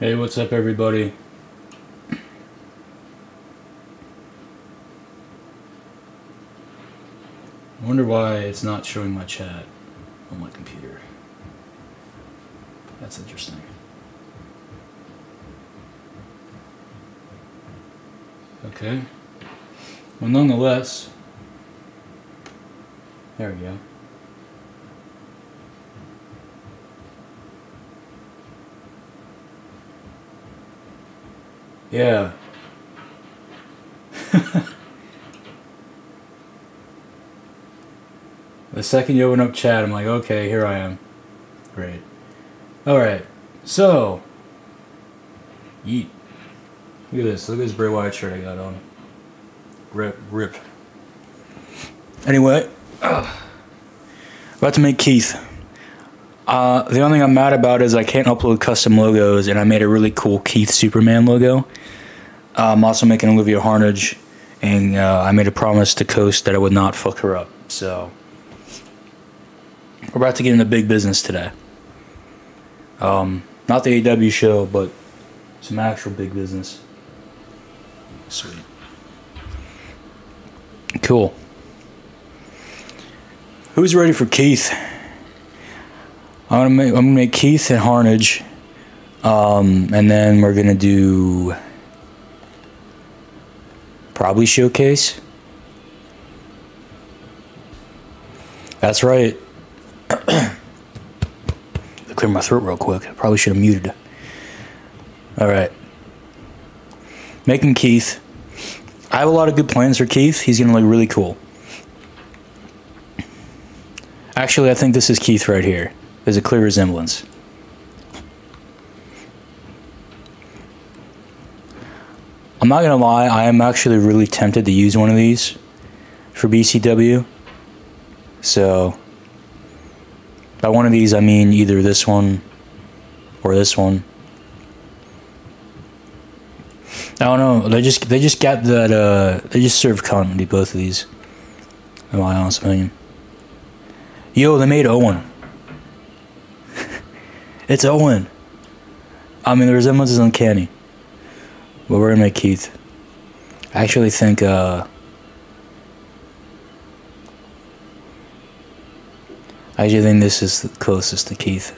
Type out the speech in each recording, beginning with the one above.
Hey, what's up, everybody? I wonder why it's not showing my chat on my computer. That's interesting. Okay. Well, nonetheless, there we go. Yeah. the second you open up chat, I'm like, okay, here I am. Great. Alright. So. Yeet. Look at this. Look at this Bray Wyatt shirt I got on. Rip. Rip. Anyway. About to make Keith. Uh, the only thing I'm mad about is I can't upload custom logos, and I made a really cool Keith Superman logo. Uh, I'm also making Olivia Harnage, and uh, I made a promise to Coast that I would not fuck her up. So, we're about to get into big business today. Um, not the AW show, but some actual big business. Sweet. Cool. Who's ready for Keith? I'm gonna make I'm gonna make Keith and Harnage, um, and then we're gonna do probably showcase. That's right. clear my throat real quick. Probably should have muted. All right. Making Keith. I have a lot of good plans for Keith. He's gonna look really cool. Actually, I think this is Keith right here. There's a clear resemblance. I'm not gonna lie, I am actually really tempted to use one of these for BCW. So, by one of these, I mean either this one or this one. I don't know. They just they just got that. Uh, they just serve continuity both of these. In my honest opinion. Yo, they made Owen. It's Owen. I mean, the resemblance is uncanny. But we're gonna make Keith. I actually think. Uh, I actually think this is the closest to Keith.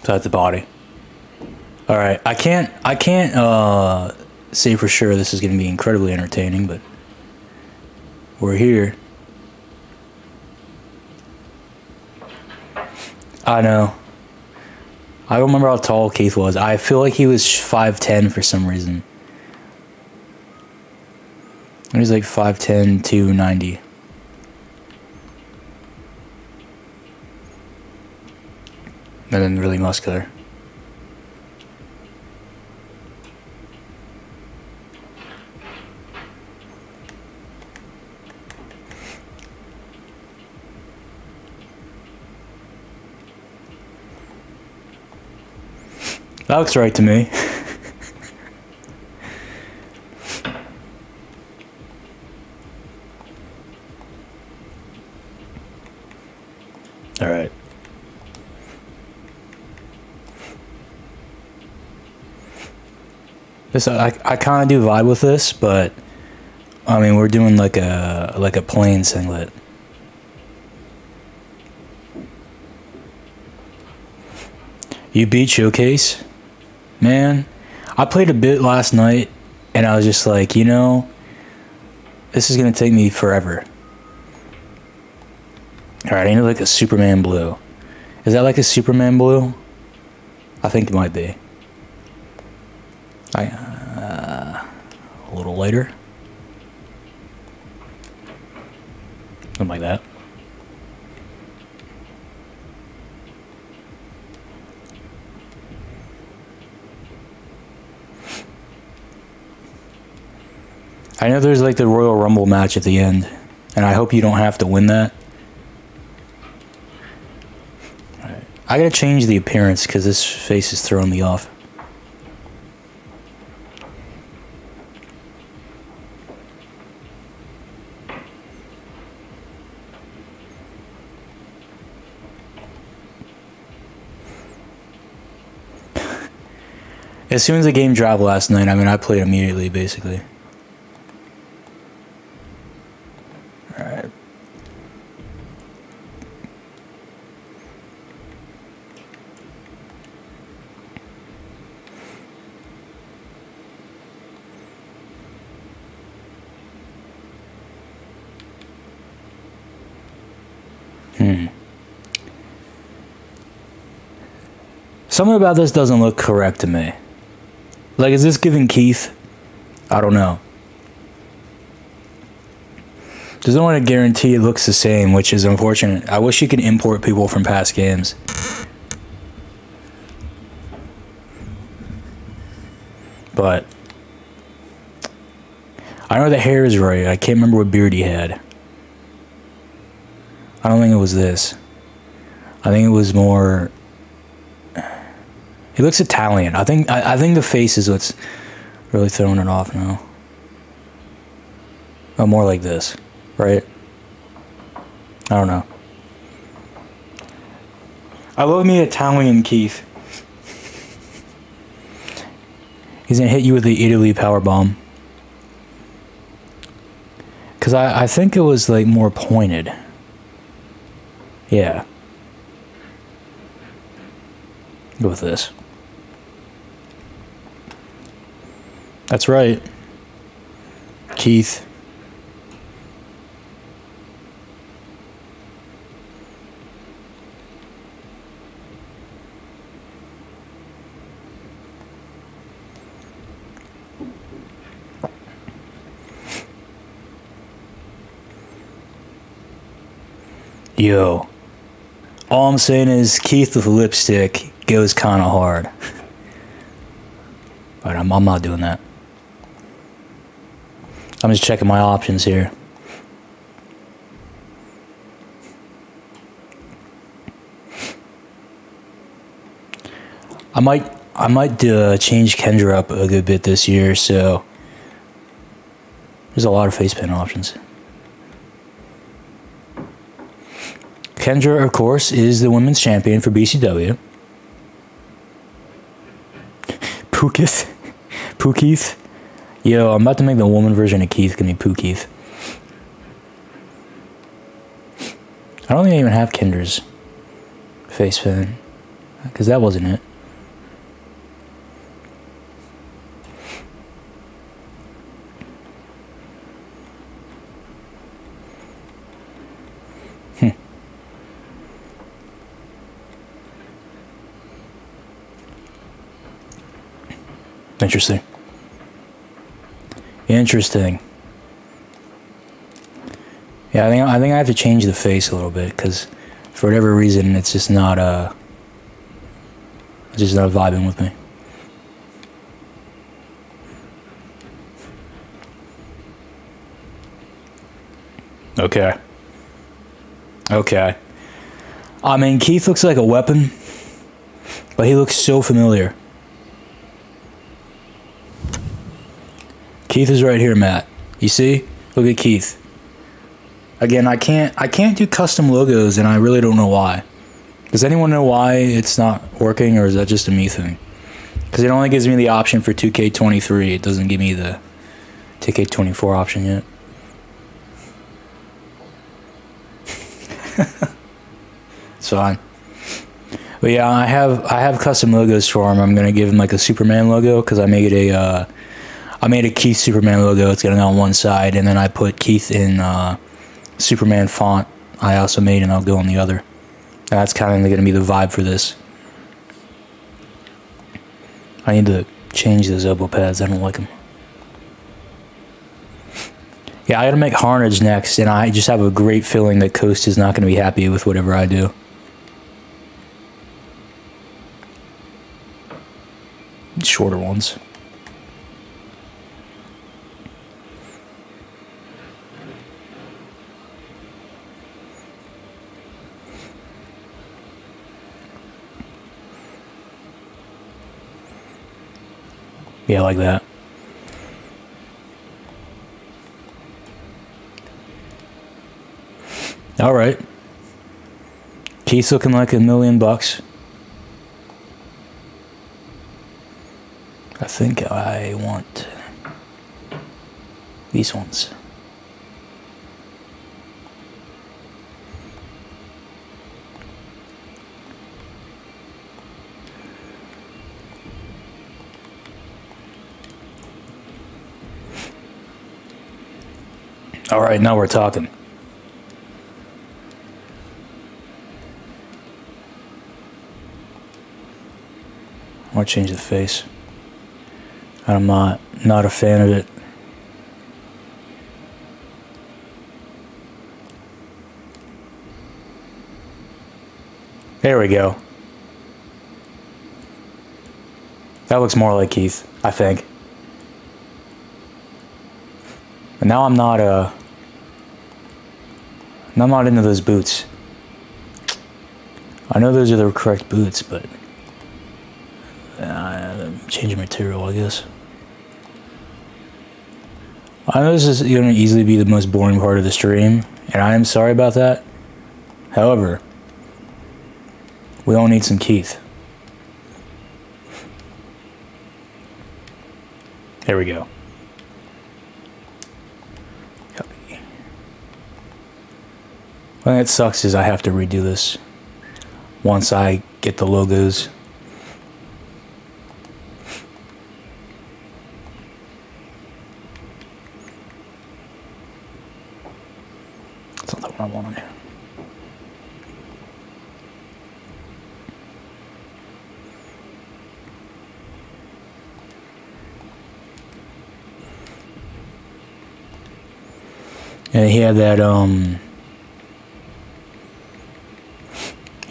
Besides the body. All right, I can't. I can't uh, say for sure this is to be incredibly entertaining, but we're here. I know. I don't remember how tall Keith was. I feel like he was five ten for some reason. He was like 5'10", 290. And then really muscular. That looks right to me. All right. This I I kind of do vibe with this, but I mean we're doing like a like a plain singlet. You beat Showcase? Man, I played a bit last night and I was just like, you know, this is gonna take me forever. Alright, I need like a Superman blue. Is that like a Superman blue? I think it might be. I, uh, a little lighter. Something like that. I know there's like the Royal Rumble match at the end, and I hope you don't have to win that. I gotta change the appearance because this face is throwing me off. as soon as the game dropped last night, I mean, I played immediately, basically. Something about this doesn't look correct to me. Like, is this giving Keith? I don't know. There's no way to guarantee it looks the same, which is unfortunate. I wish you could import people from past games. But I know the hair is right. I can't remember what beard he had. I don't think it was this. I think it was more. He looks Italian. I think I, I think the face is what's really throwing it off now. Oh, more like this, right? I don't know. I love me Italian Keith. He's gonna hit you with the Italy power bomb. Cause I, I think it was like more pointed. Yeah. Go with this. That's right. Keith. Yo. All I'm saying is Keith with lipstick goes kind of hard. but I'm, I'm not doing that. I'm just checking my options here. I might I might uh, change Kendra up a good bit this year, so there's a lot of face paint options. Kendra, of course, is the women's champion for BCW. Pookith. Pookith. Yo, I'm about to make the woman version of Keith gonna be Pookeith. I don't think I even have Kendra's face fan. Because that wasn't it. Hmm. Interesting. Interesting. Yeah, I think I think I have to change the face a little bit because for whatever reason it's just not uh it's just not vibing with me. Okay. Okay. I mean, Keith looks like a weapon, but he looks so familiar. Keith is right here, Matt. You see? Look at Keith. Again, I can't I can't do custom logos and I really don't know why. Does anyone know why it's not working or is that just a me thing? Because it only gives me the option for 2K23. It doesn't give me the 2K24 option yet. it's fine. But yeah, I have I have custom logos for him. I'm gonna give him like a Superman logo because I made it a uh, I made a Keith Superman logo. It's gonna go on one side, and then I put Keith in uh, Superman font. I also made, and I'll go on the other. And that's kind of gonna be the vibe for this. I need to change those elbow pads. I don't like them. Yeah, I gotta make Harnage next, and I just have a great feeling that Coast is not gonna be happy with whatever I do. Shorter ones. Yeah, like that. All right. Keith's looking like a million bucks. I think I want these ones. All right, now we're talking. I want to change the face. I'm not not a fan of it. There we go. That looks more like Keith, I think. But now I'm not uh I'm not into those boots. I know those are the correct boots, but uh, changing material, I guess. I know this is going to easily be the most boring part of the stream, and I am sorry about that. However, we all need some Keith. There we go. Copy. One thing that sucks is I have to redo this once I get the logos. That's not what I wanted. And he had that um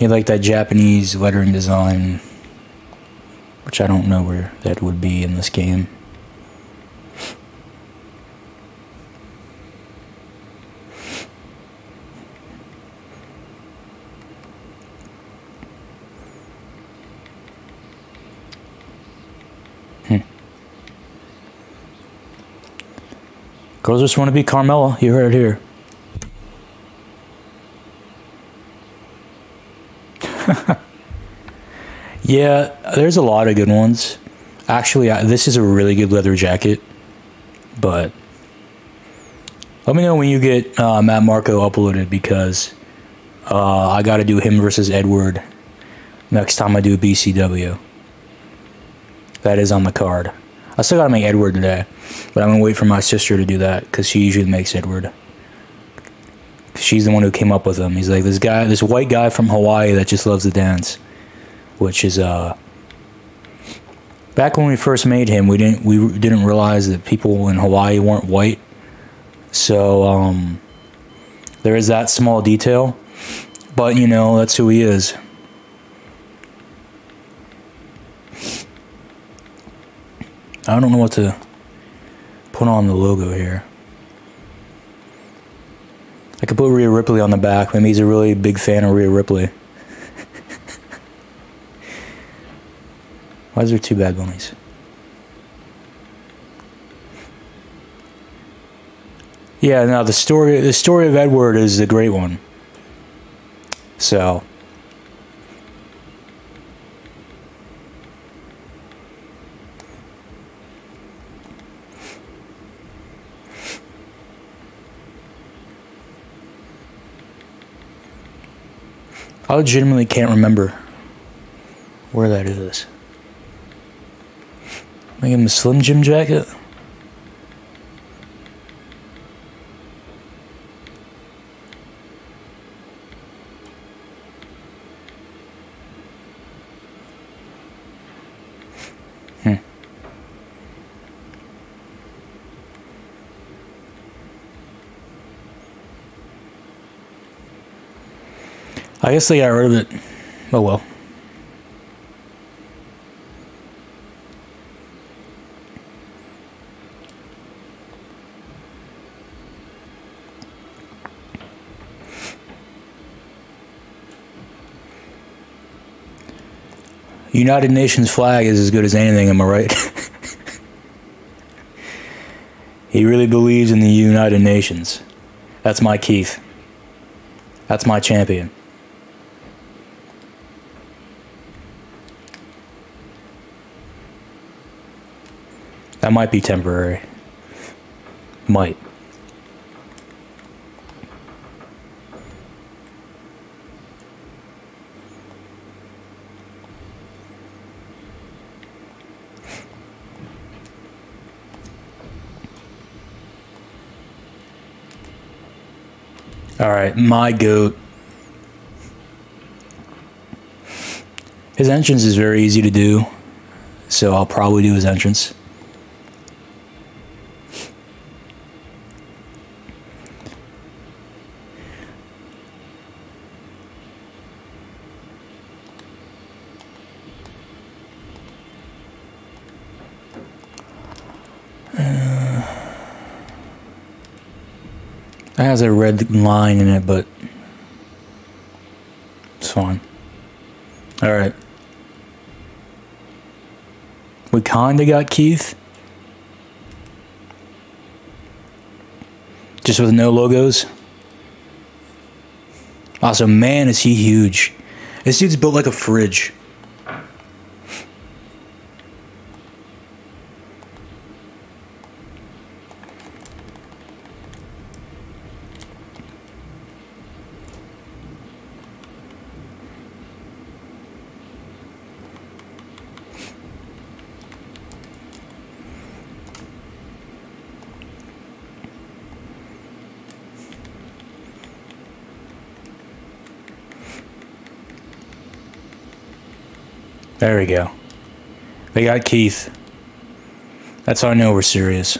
he liked that Japanese lettering design which I don't know where that would be in this game. Hmm. Girls just want to be Carmella. You heard it here. yeah, there's a lot of good ones. Actually, I, this is a really good leather jacket, but let me know when you get uh, Matt Marco uploaded because uh, I got to do him versus Edward next time I do BCW. That is on the card. I still got to make Edward today, but I'm going to wait for my sister to do that because she usually makes Edward. She's the one who came up with him. He's like this guy, this white guy from Hawaii that just loves to dance, which is uh. Back when we first made him, we didn't we didn't realize that people in Hawaii weren't white, so um, there is that small detail, but you know that's who he is. I don't know what to put on the logo here. I could put Rhea Ripley on the back. Maybe he's a really big fan of Rhea Ripley. Why is there two bad bunnies? Yeah, now the story the story of Edward is the great one. So I legitimately can't remember where that is. Make him a Slim Jim jacket? I guess they got rid of it. Oh well. United Nations flag is as good as anything, am I right? he really believes in the United Nations. That's my Keith. That's my champion. That might be temporary. Might. All right, my goat. His entrance is very easy to do, so I'll probably do his entrance. It a red line in it, but it's fine. All right. We kinda got Keith. Just with no logos. Also, man, is he huge. This dude's built like a fridge. There we go. They got Keith. That's how I know we're serious.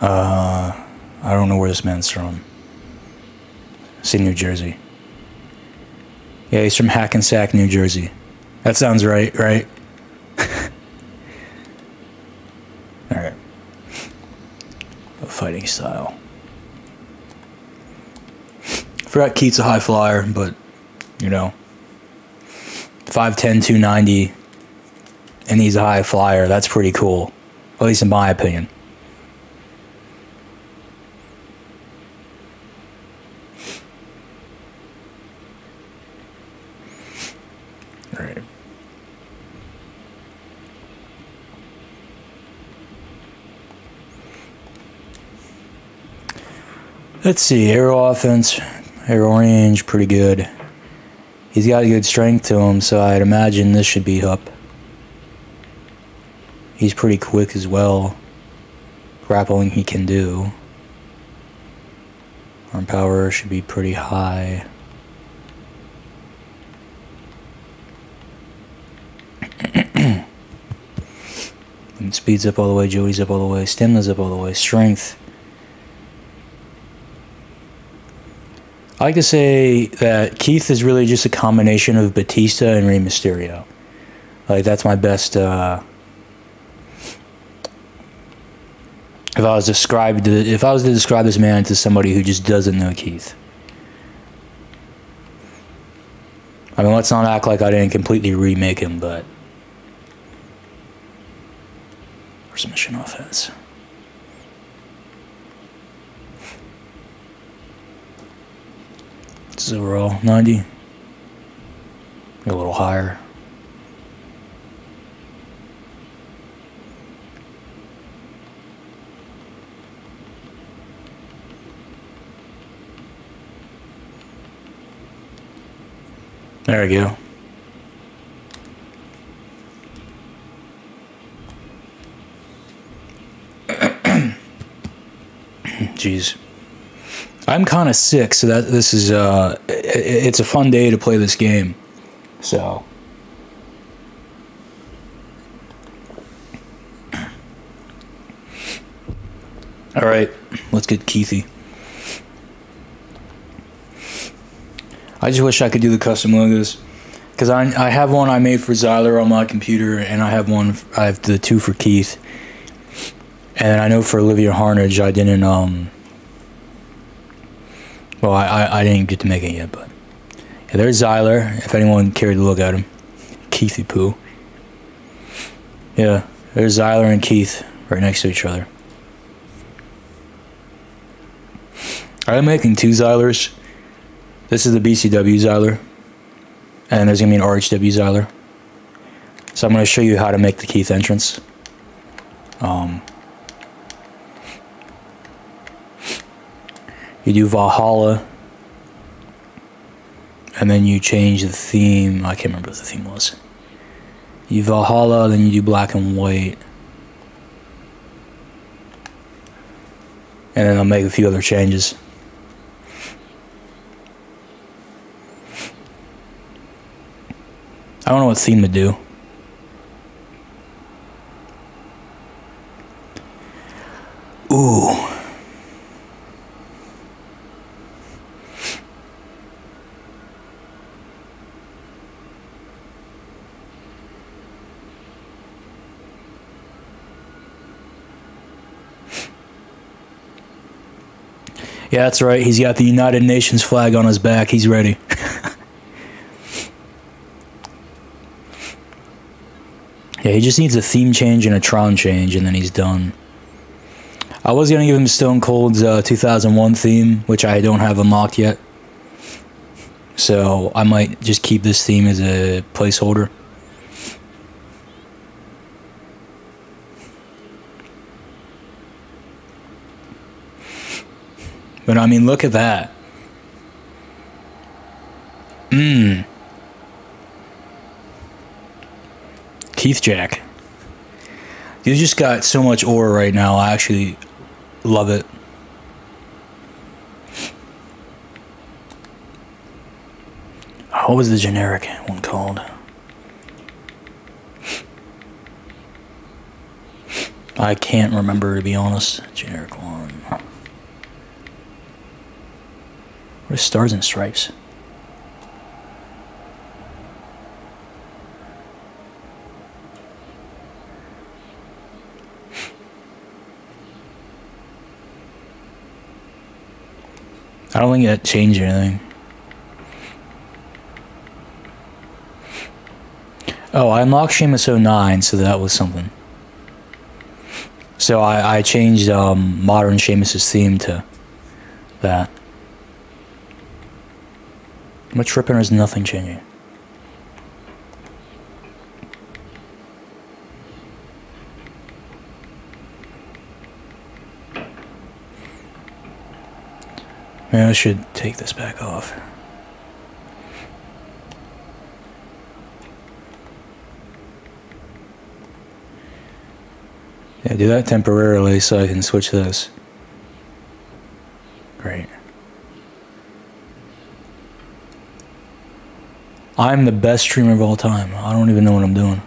Uh, I don't know where this man's from. See New Jersey. Yeah, he's from Hackensack, New Jersey. That sounds right, right? Alright. Fighting style. Forgot Keith's a high flyer, but, you know. 5'10, 290, and he's a high flyer. That's pretty cool, at least in my opinion. All right. Let's see, aerial offense, aerial range, pretty good. He's got good strength to him, so I'd imagine this should be up. He's pretty quick as well. Grappling he can do. Arm power should be pretty high. speeds up all the way, Joey's up all the way, stamina's up all the way, strength. I like to say that Keith is really just a combination of Batista and Rey Mysterio. Like that's my best. Uh, if I was described, if I was to describe this man to somebody who just doesn't know Keith, I mean, let's not act like I didn't completely remake him, but submission offense. Overall 90 a little higher. There we go. Jeez I'm kind of sick, so that this is uh, it's a fun day to play this game. So. All right, let's get Keithy. I just wish I could do the custom logos, because I I have one I made for Zyler on my computer, and I have one I have the two for Keith, and I know for Olivia Harnage I didn't um well, I, I, I didn't get to make it yet, but yeah, there's Zyler. If anyone cared to look at him, Keithy Poo. Yeah, there's Zyler and Keith right next to each other. I'm making two Zylers. This is the BCW Zyler, and there's gonna be an RHW Zyler. So I'm going to show you how to make the Keith entrance. Um, you do Valhalla, and then you change the theme. I can't remember what the theme was. You Valhalla, then you do black and white. And then I'll make a few other changes. I don't know what theme to do. Ooh. Yeah, that's right. He's got the United Nations flag on his back. He's ready. yeah, he just needs a theme change and a Tron change, and then he's done. I was gonna give him Stone Cold's uh, 2001 theme, which I don't have unlocked yet. So I might just keep this theme as a placeholder. But I mean, look at that. Mmm. Keith Jack. You just got so much ore right now. I actually love it. What was the generic one called? I can't remember to be honest. Generic one. What is stars and stripes? I don't think that changed anything. Oh, I unlocked Sheamus 09, so that was something. So I, I changed um, modern Sheamus's theme to that. Much tripping is nothing changing. Maybe I should take this back off. Yeah, do that temporarily so I can switch this. I'm the best streamer of all time. I don't even know what I'm doing.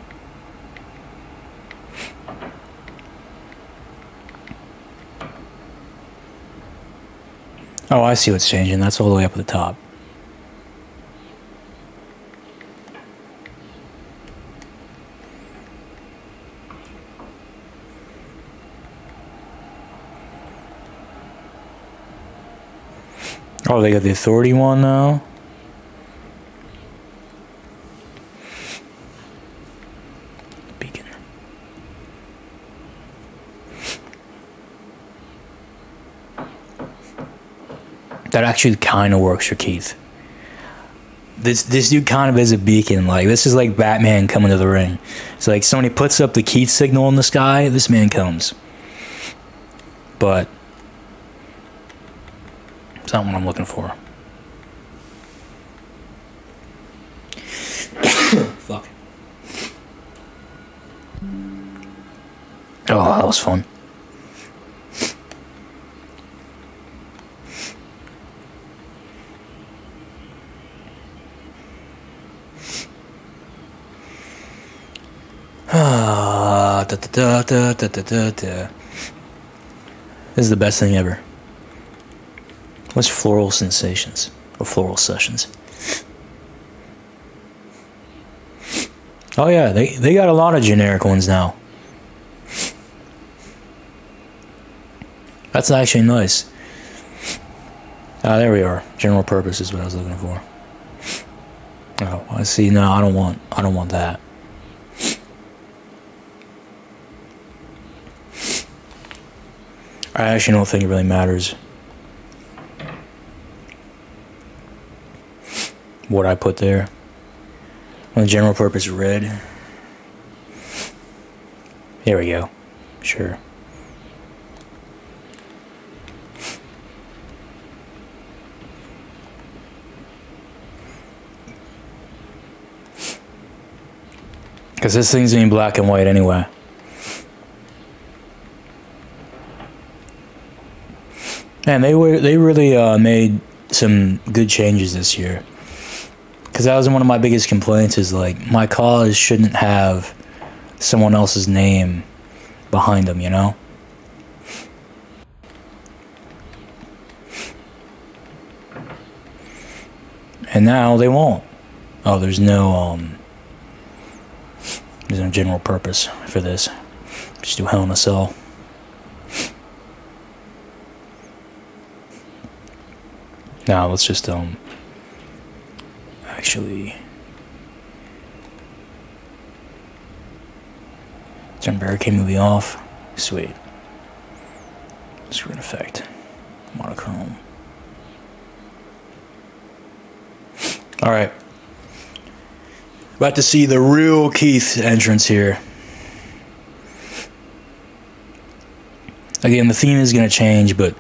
Oh, I see what's changing. That's all the way up at the top. Oh, they got the authority one now? Beacon. That actually kind of works for Keith. This this dude kind of is a beacon. Like this is like Batman coming to the ring. It's like somebody puts up the Keith signal in the sky, this man comes. But it's not what I'm looking for. Fuck. Oh, that was fun. Ah, da, da, da, da, da. This is the best thing ever. What's floral sensations or floral sessions? Oh yeah, they they got a lot of generic ones now. That's actually nice. Ah, there we are. General purpose is what I was looking for. Oh, I see. No, I don't want. I don't want that. I actually don't think it really matters. What I put there. On the general purpose red. There we go. Sure. Because this thing's in black and white anyway. Man, they were they really uh, made some good changes this year. Because that was one of my biggest complaints is like my cause shouldn't have someone else's name behind them, you know. And now they won't. Oh, there's no um there's no general purpose for this. Just do Hell in a Cell. Now let's just um actually turn barricade movie off. Sweet. Screen effect. Monochrome. Alright. About to see the real Keith entrance here. Again, the theme is going to change, but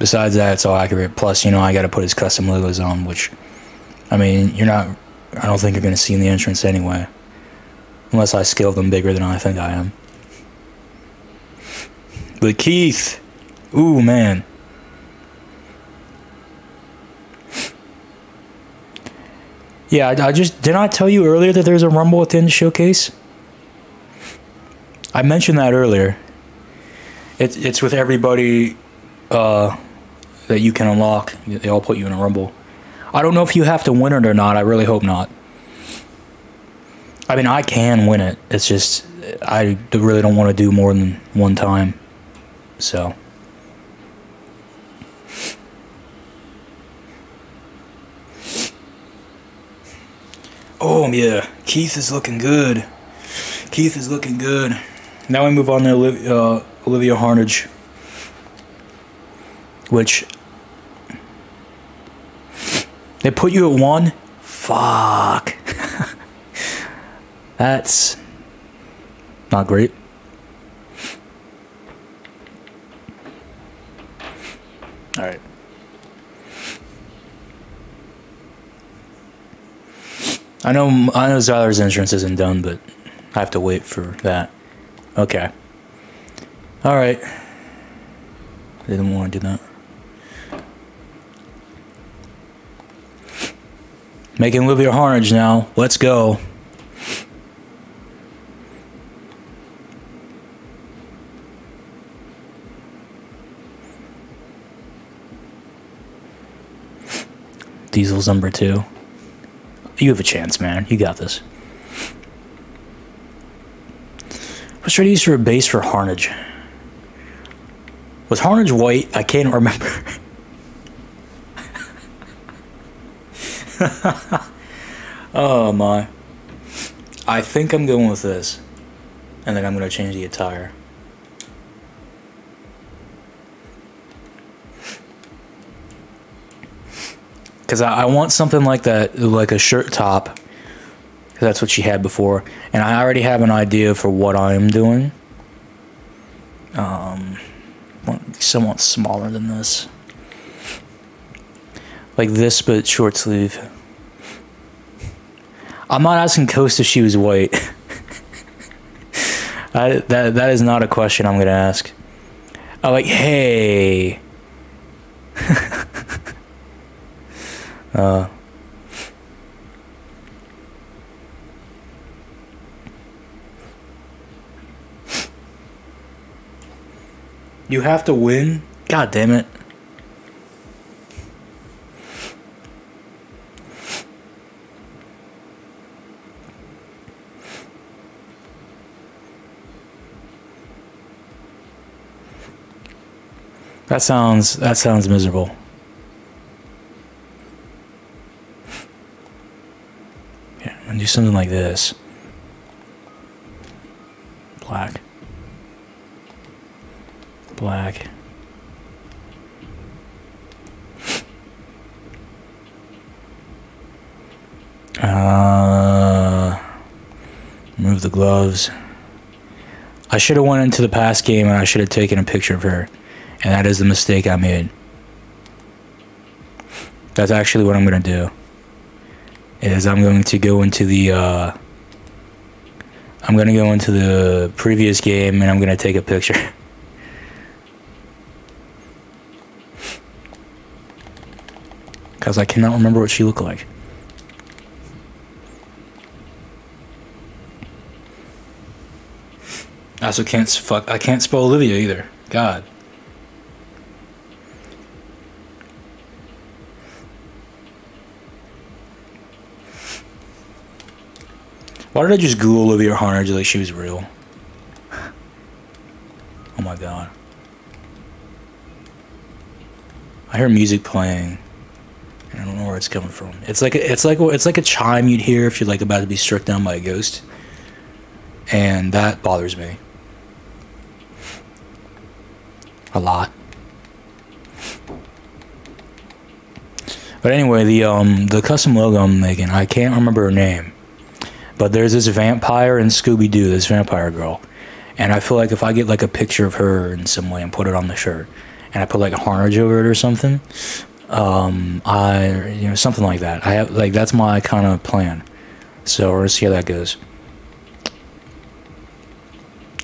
besides that, it's all accurate. Plus, you know, I got to put his custom logos on, which, I mean, you're not, I don't think you're going to see in the entrance anyway. Unless I scale them bigger than I think I am. But Keith, ooh, man. Yeah, I, I just didn't I tell you earlier that there's a rumble at the end of showcase. I mentioned that earlier. It's it's with everybody uh, that you can unlock. They all put you in a rumble. I don't know if you have to win it or not. I really hope not. I mean, I can win it. It's just I really don't want to do more than one time. So. Oh yeah, Keith is looking good. Keith is looking good. Now we move on to Olivia, uh, Olivia Harnage, which they put you at one. Fuck. That's not great. All right. I know I know Zyler's insurance isn't done, but I have to wait for that. Okay. All right. I didn't want to do that. Making Olivia Harnage now. Let's go. Diesel's number two. You have a chance, man. You got this. Let's try to use for a base for Harnage. Was Harnage white? I can't remember. oh my. I think I'm going with this. And then I'm going to change the attire. because I, I, want something like that, like a shirt top. That's what she had before, and I already have an idea for what I am doing. Um, somewhat smaller than this, like this, but short sleeve. I'm not asking Coast if she was white. I, that that is not a question I'm gonna ask. I'm like, hey. Uh, you have to win? God damn it. That sounds that sounds miserable. Yeah, do something like this. Black. Black. Uh, move the gloves. I should have went into the past game and I should have taken a picture of her. And that is the mistake I made. That's actually what I'm going to do. Is I'm going to go into the uh, I'm going to go into the previous game and I'm going to take a picture. Cuz I cannot remember what she looked like. I also can't fuck. I can't spell Olivia either. God. Why did I just Google Olivia Harnage like she was real? Oh my god. I hear music playing. I don't know where it's coming from. It's like a, it's like it's like a chime you'd hear if you're like about to be struck down by a ghost, and that bothers me a lot. But anyway, the um the custom logo I'm making, I can't remember her name. But there's this vampire in Scooby Doo, this vampire girl. And I feel like if I get like a picture of her in some way and put it on the shirt, and I put like a harnage over it or something, um, I you know something like that. I have like that's my kind of plan. So we're gonna see how that goes.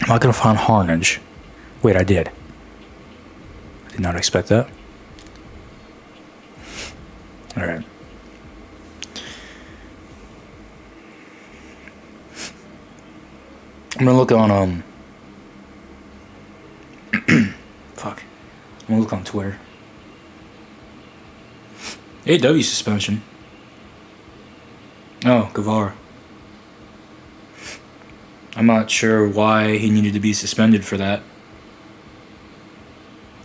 I'm not gonna find harnage. Wait, I did. Did not expect that. All right. I'm gonna look on um. fuck. I'm gonna look on Twitter. AW suspension. Oh, Gavar. I'm not sure why he needed to be suspended for that.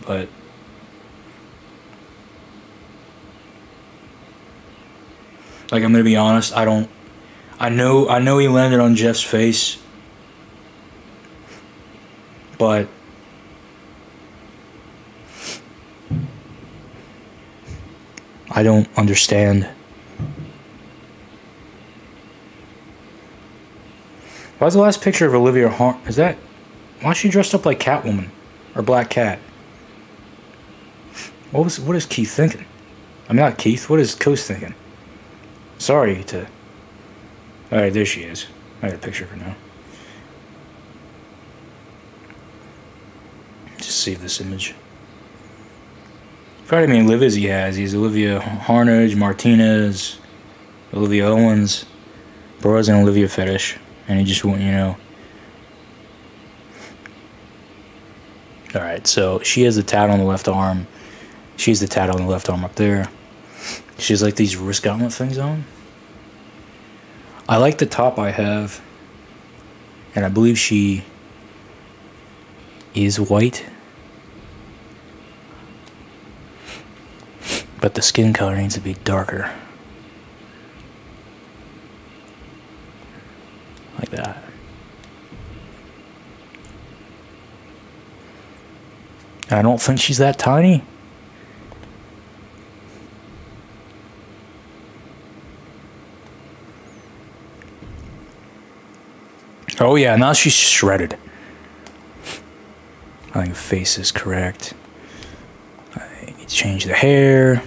But Like I'm gonna be honest, I don't. I know I know he landed on Jeff's face, but I don't understand. Why's the last picture of Olivia? Is that why is she dressed up like Catwoman or Black Cat? What was what is Keith thinking? I'm not Keith. What is Coast thinking? Sorry to. Alright, there she is. I got a picture her now. Just save this image. Forgot how many Olivia's he has. He's Olivia Harnage, Martinez, Olivia Owens, Bros, and Olivia Fetish. And he just won't, you know. Alright, so she has the tat on the left arm. She's the tat on the left arm up there. She has like these wrist gauntlet things on. I like the top I have. And I believe she is white. But the skin color needs to be darker. Like that. I don't think she's that tiny. Oh yeah, now she's shredded. I think face is correct. I need to change the hair.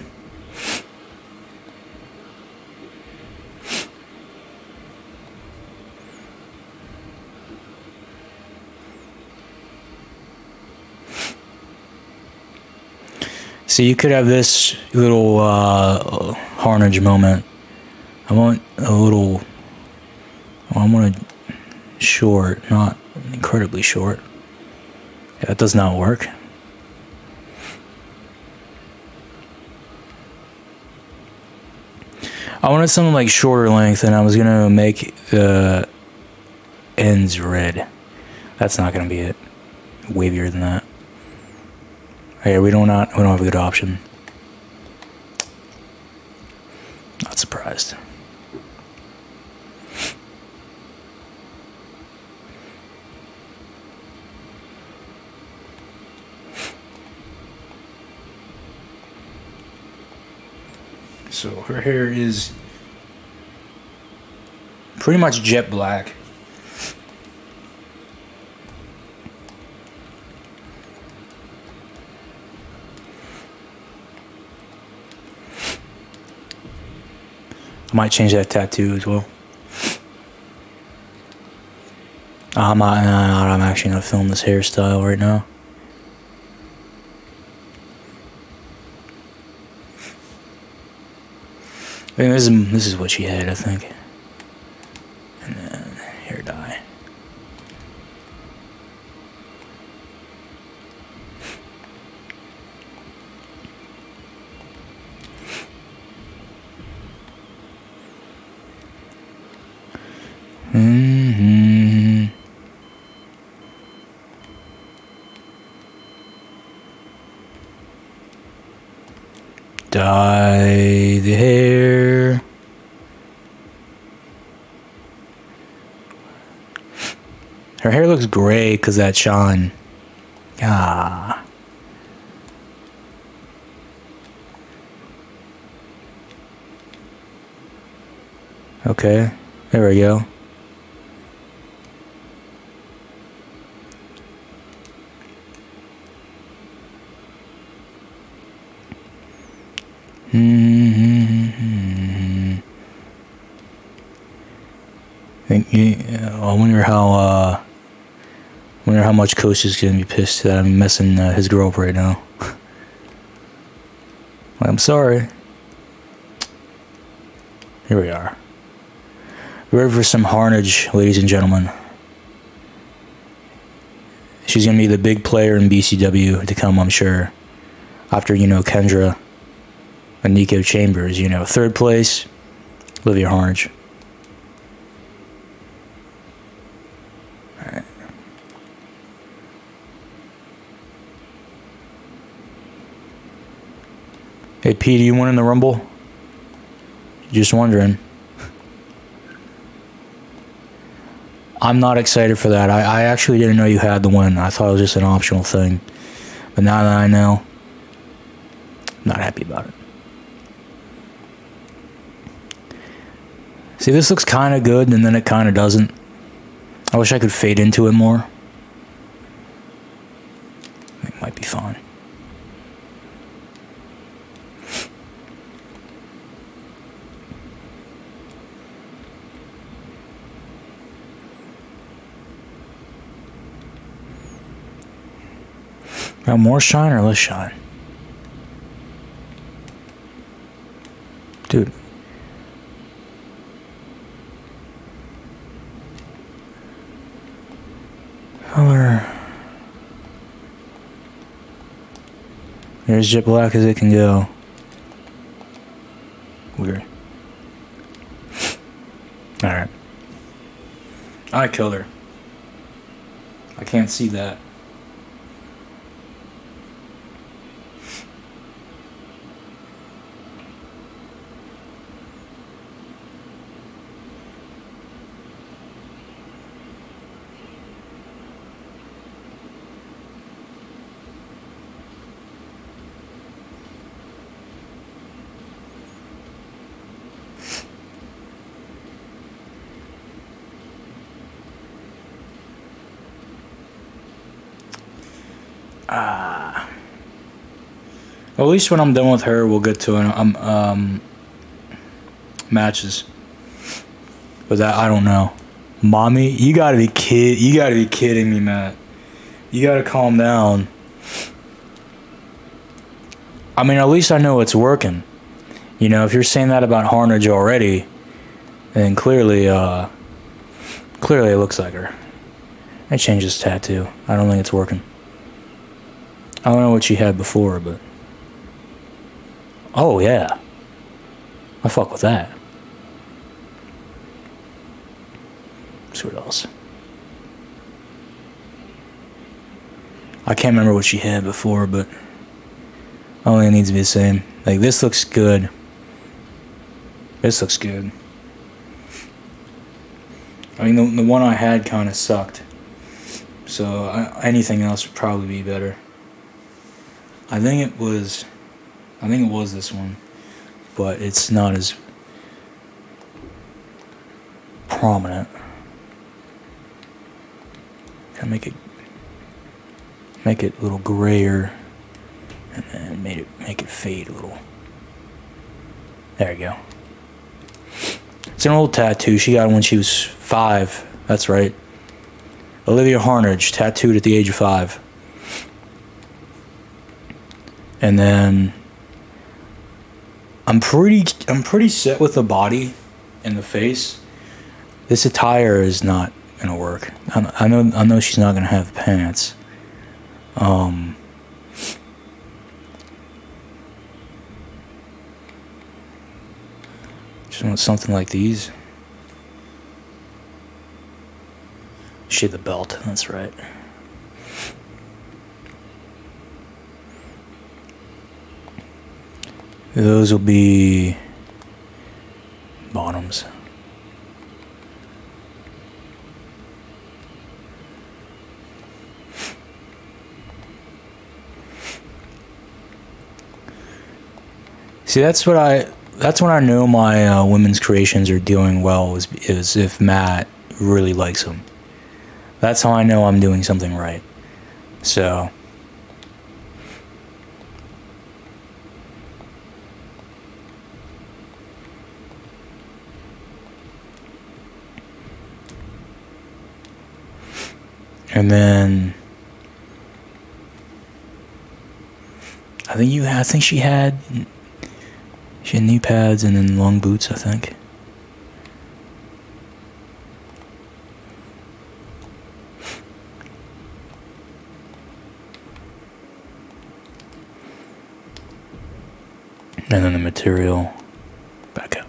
So you could have this little uh, harnage moment. I want a little. I want to short, not incredibly short. Yeah, that does not work. I wanted something like shorter length, and I was gonna make the ends red. That's not gonna be it. Wavier than that. Okay, we don't not we don't have a good option. Not surprised. So her hair is pretty much jet black. I might change that tattoo as well. Ah, I'm not, I'm actually gonna film this hairstyle right now. I mean, this is this is what she had, I think. And then hair dye. hmm Dye the hair. Her hair looks gray because that shine. Ah. Okay, there we go. Mm-hmm. I wonder how. Uh, how much Coach is gonna be pissed that I'm messing uh, his girl up right now. I'm sorry. Here we are. Ready for some harnage, ladies and gentlemen. She's gonna be the big player in BCW to come, I'm sure. After you know Kendra and Nico Chambers, you know, third place, Olivia Harnage. Alright. Hey P, do you want in the Rumble? Just wondering. I'm not excited for that. I, I actually didn't know you had the win. I thought it was just an optional thing. But now that I know, I'm not happy about it. See, this looks kind of good, and then it kind of doesn't. I wish I could fade into it more. It might be fine. Got more shine or less shine? Dude. Color. There's jet black as it can go. Weird. Alright. I killed her. I can't see that. At least when I'm done with her, we'll get to an, um, um matches. But that I don't know. Mommy, you gotta be kid. You gotta be kidding me, Matt. You gotta calm down. I mean, at least I know it's working. You know, if you're saying that about Harnage already, then clearly, uh, clearly it looks like her. I changed this tattoo. I don't think it's working. I don't know what she had before, but. Oh, yeah. I fuck with that. See what else. I can't remember what she had before, but. I it needs to be the same. Like, this looks good. This looks good. I mean, the, the one I had kind of sucked. So, anything else would probably be better. I think it was, I think it was this one, but it's not as prominent. Can make it, make it a little grayer, and then made it make it fade a little. There you go. It's an old tattoo. She got when she was five. That's right. Olivia Harnage, tattooed at the age of five. And then I'm pretty I'm pretty set with the body and the face. This attire is not gonna work. I, I know I know she's not gonna have pants. Um. Just want something like these. She the belt. That's right. Those will be bottoms. See, that's what I. That's when I know my uh, women's creations are doing well. Is is if Matt really likes them. That's how I know I'm doing something right. So. And then I think you I think she had she had knee pads and then long boots, I think. And then the material back up.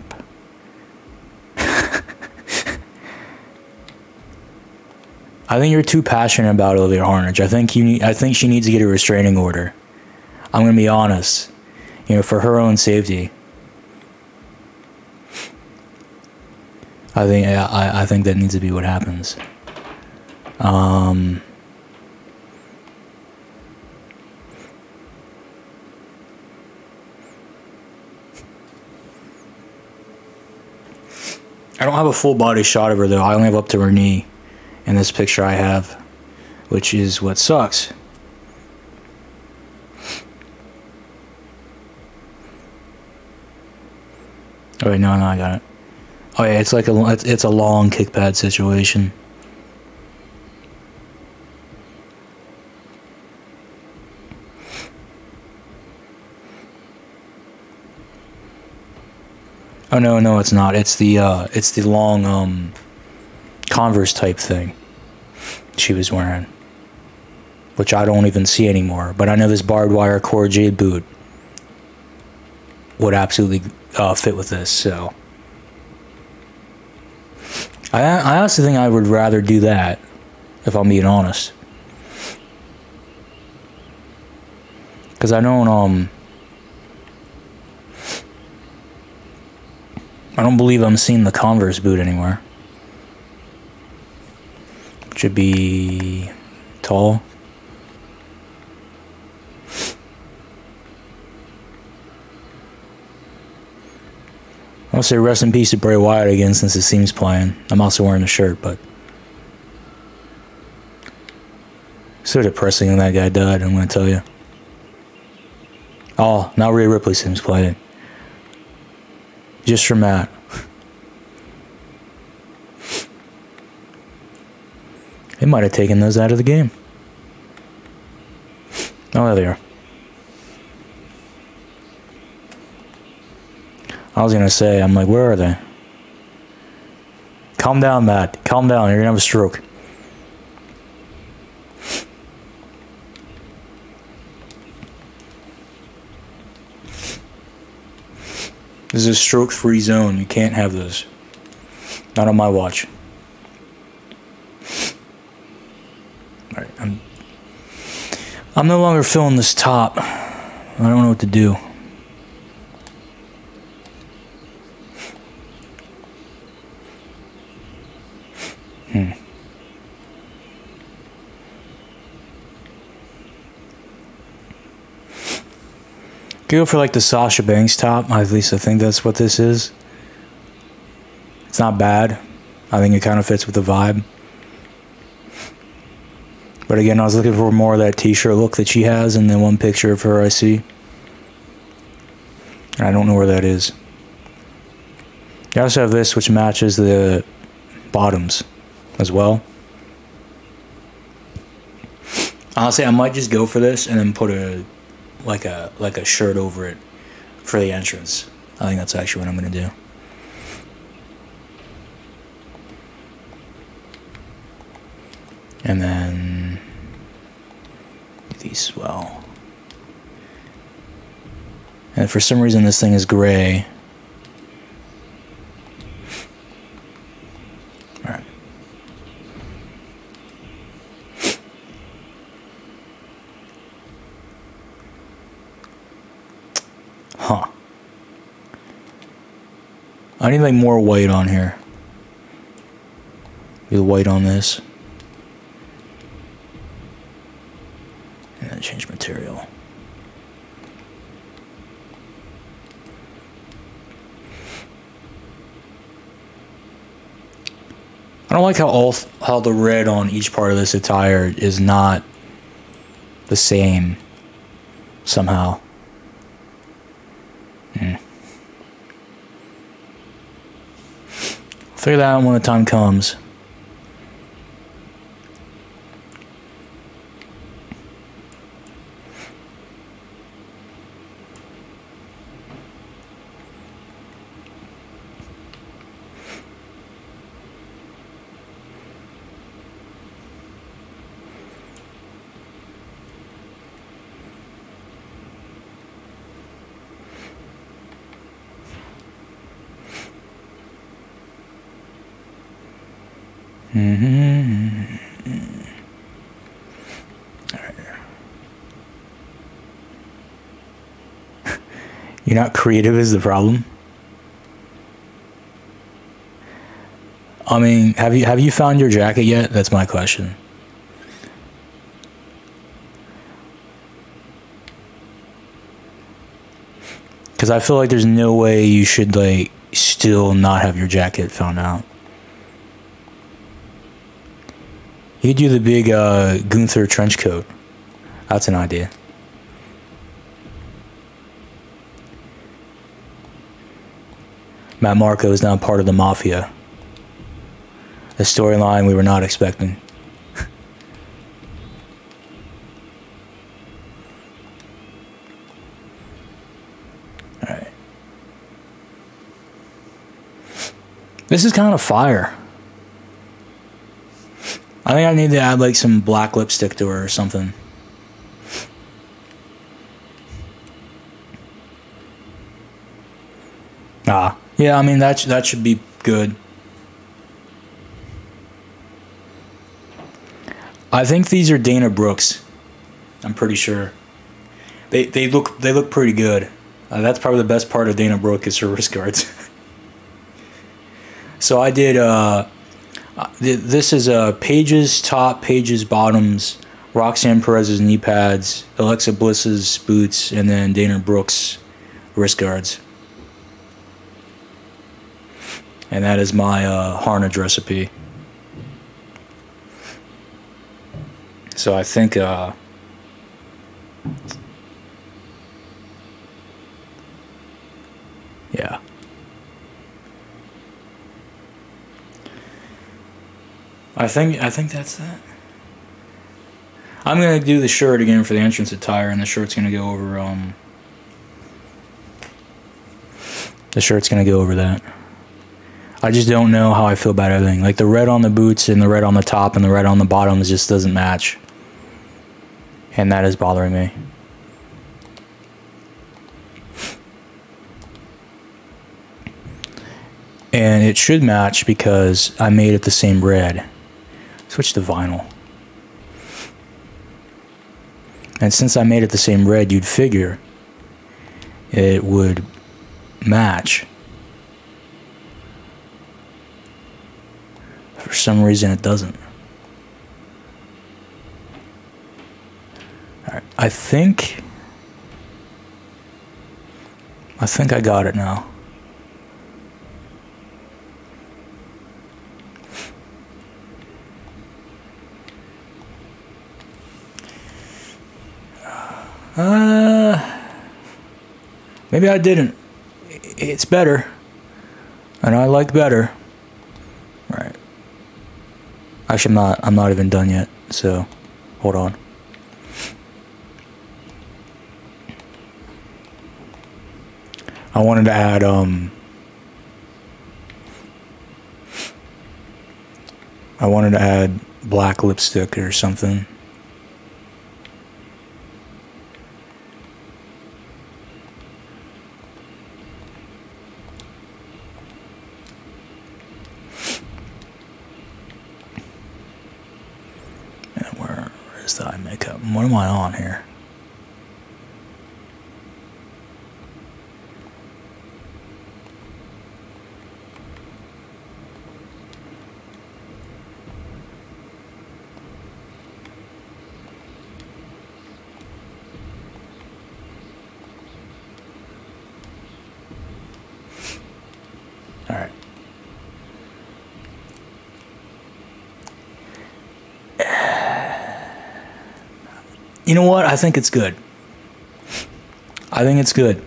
I think you're too passionate about Olivia Harnage. I think you need, I think she needs to get a restraining order. I'm gonna be honest. You know, for her own safety. I think I, I think that needs to be what happens. Um, I don't have a full body shot of her though. I only have up to her knee in this picture I have, which is what sucks. Oh wait, no, no, I got it. Oh yeah, it's like a it's a long kick pad situation. Oh no, no, it's not. It's the uh, it's the long um, Converse type thing she was wearing, which I don't even see anymore. But I know this barbed wire core jade boot would absolutely uh, fit with this. So I I honestly think I would rather do that, if I'm being honest, because I don't um. I don't believe I'm seeing the Converse boot anywhere. Should be tall. I'll say rest in peace to Bray Wyatt again since it seems playing. I'm also wearing a shirt, but so depressing when that guy died. I'm gonna tell you. Oh, now Rhea Ripley seems playing. Just for Matt. They might have taken those out of the game. Oh, there they are. I was gonna say, I'm like, where are they? Calm down, Matt. Calm down. You're gonna have a stroke. This is a stroke free zone. You can't have those. Not on my watch. Alright, I'm I'm no longer filling this top. I don't know what to do. Hmm. Go for like the Sasha Banks top. At least I think that's what this is. It's not bad. I think it kind of fits with the vibe. But again, I was looking for more of that t-shirt look that she has and then one picture of her I see. I don't know where that is. You also have this, which matches the bottoms as well. Honestly, I might just go for this and then put a like a like a shirt over it for the entrance. I think that's actually what I'm gonna do. And then well. And for some reason this thing is gray. Alright. Huh. I need like more white on here. Be white on this. And then change material. I don't like how all how the red on each part of this attire is not the same somehow. Hmm. Figure that out when the time comes. You're not creative is the problem. I mean, have you have you found your jacket yet? That's my question. Cuz I feel like there's no way you should like still not have your jacket found out. You do the big uh, Gunther trench coat. That's an idea. Matt Marco is now part of the mafia. A storyline we were not expecting. Alright. This is kind of fire. I think I need to add like some black lipstick to her or something. Ah, yeah. I mean that that should be good. I think these are Dana Brooke's. I'm pretty sure. They they look they look pretty good. Uh, that's probably the best part of Dana Brooke is her wrist guards. so I did. Uh, uh, this is uh, Paige's top, Paige's bottoms, Roxanne Perez's knee pads, Alexa Bliss's boots, and then Dana Brooke's wrist guards. And that is my uh, harnage recipe. So I think uh, yeah. I think I think that's that. I'm gonna do the shirt again for the entrance attire, and the shirt's gonna go over. Um, the shirt's gonna go over that. I just don't know how I feel about everything. Like the red on the boots and the red on the top and the red on the bottoms just doesn't match, and that is bothering me. And it should match because I made it the same red. Switch to vinyl. And since I made it the same red, you'd figure it would match. For some reason, it doesn't. Alright, I think. I think I got it now. Uh, maybe I didn't. It's better. and I like better. Right. Actually, I'm not. I'm not even done yet. So, hold on. I wanted to add um. I wanted to add black lipstick or something. And is the eye makeup? What am I on here? You know what? I think it's good. I think it's good.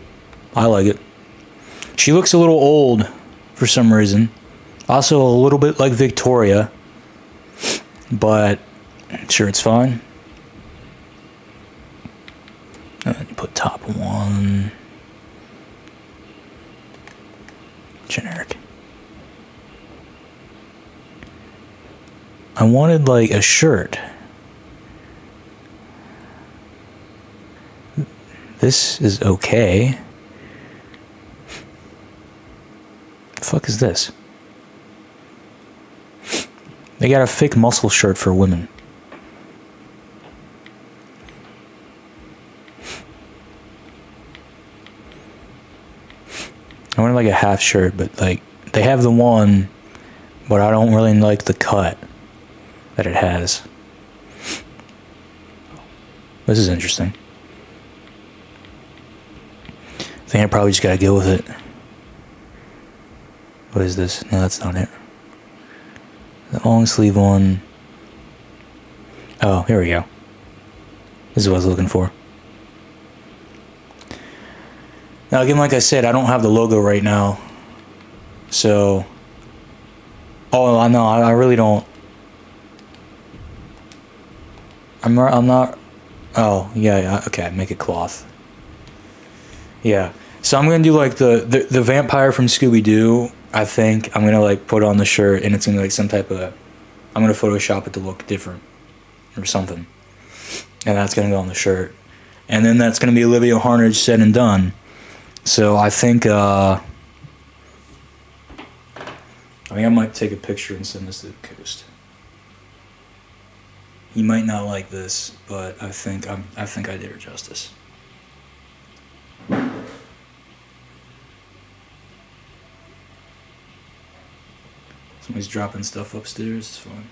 I like it. She looks a little old for some reason. Also, a little bit like Victoria. But sure, it's fine. And then you put top one. Generic. I wanted like a shirt. This is okay. The fuck is this? They got a fake muscle shirt for women. I wanted like a half shirt, but like they have the one, but I don't really like the cut that it has. This is interesting. I think I probably just gotta go with it. What is this? No, that's not it. The long sleeve one. Oh, here we go. This is what I was looking for. Now, again, like I said, I don't have the logo right now. So. Oh, I know. I really don't. I'm. I'm not. Oh, yeah, yeah. Okay, make it cloth. Yeah. So I'm gonna do like the the, the vampire from Scooby Doo. I think I'm gonna like put on the shirt, and it's gonna be like some type of. I'm gonna Photoshop it to look different, or something, and that's gonna go on the shirt, and then that's gonna be Olivia Harnage said and done. So I think uh, I think I might take a picture and send this to the coast. He might not like this, but I think I'm, I think I did her justice. Somebody's dropping stuff upstairs. It's fine.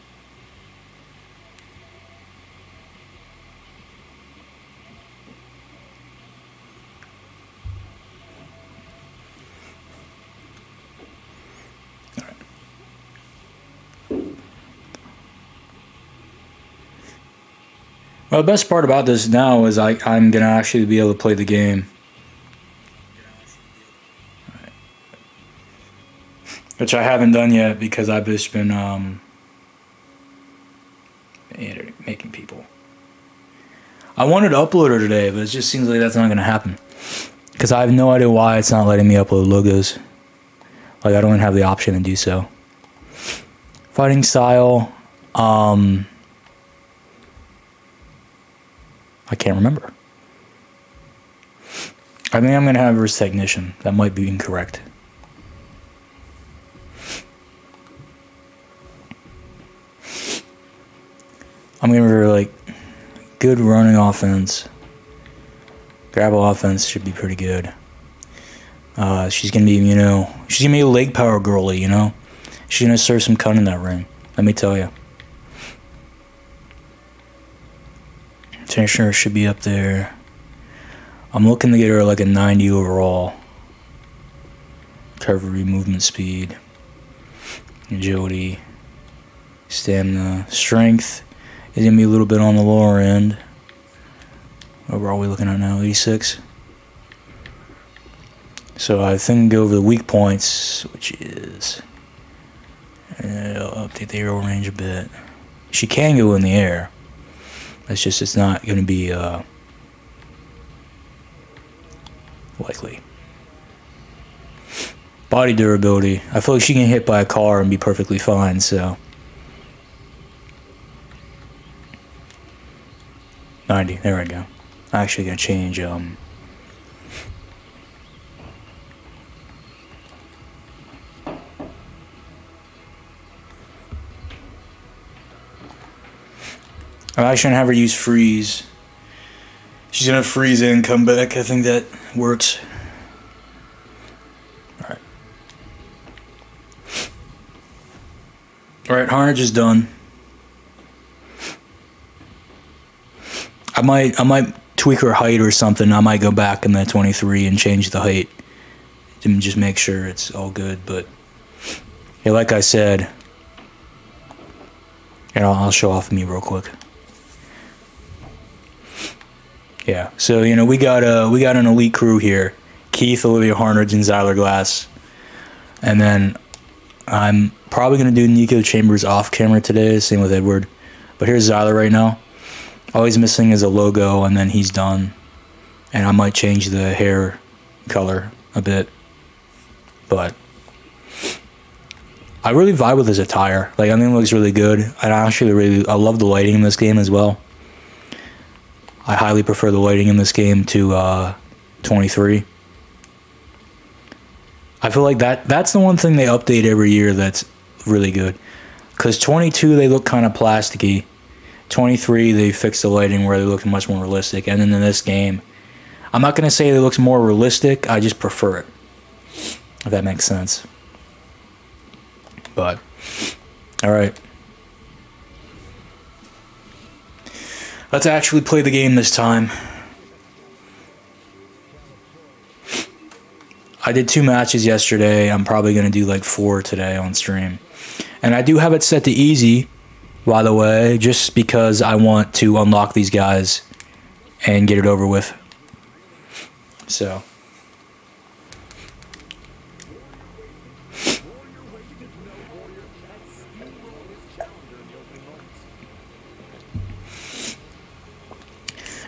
Well, the best part about this now is I, I'm gonna actually be able to play the game. Which I haven't done yet because I've just been um, making people. I wanted to upload her today, but it just seems like that's not gonna happen. Because I have no idea why it's not letting me upload logos. Like I don't have the option to do so. Fighting style, um, I can't remember. I think I'm gonna have risk technician. That might be incorrect. I'm gonna be like good running offense. Grapple offense should be pretty good. Uh, she's gonna be, you know, she's gonna be a leg power girly, you know. She's gonna serve some cunt in that ring. Let me tell you. Tensioner should be up there. I'm looking to get her like a 90 overall. Recovery, movement speed, agility, stamina, strength is gonna be a little bit on the lower end. What are we looking at now? 86. So I think go over the weak points, which is update the aerial range a bit. She can go in the air. It's just it's not going to be uh, likely. Body durability. I feel like she can hit by a car and be perfectly fine. So. 90. There we go. I'm actually gonna change um. I'm actually gonna have her use freeze. She's gonna freeze and come back. I think that works. Alright. Alright, harnage is done. I might I might tweak her height or something. I might go back in the 23 and change the height and just make sure it's all good. But yeah, like I said, and I'll, I'll show off me real quick. Yeah, so you know we got a we got an elite crew here: Keith, Olivia Harnage, and Zyler Glass, and then I'm probably gonna do Nico Chambers off camera today. Same with Edward, but here's Zyler right now. All he's missing is a logo, and then he's done. And I might change the hair color a bit, but I really vibe with his attire. Like I think it looks really good. And I actually really I love the lighting in this game as well. I highly prefer the lighting in this game to uh, 23. I feel like that that's the one thing they update every year that's really good. Cause 22 they look kind of plasticky 23, they fixed the lighting where they looked much more realistic. And then in this game, I'm not going to say it looks more realistic, I just prefer it. If that makes sense. But, alright. Let's actually play the game this time. I did two matches yesterday. I'm probably going to do like four today on stream. And I do have it set to easy by the way, just because I want to unlock these guys and get it over with. So.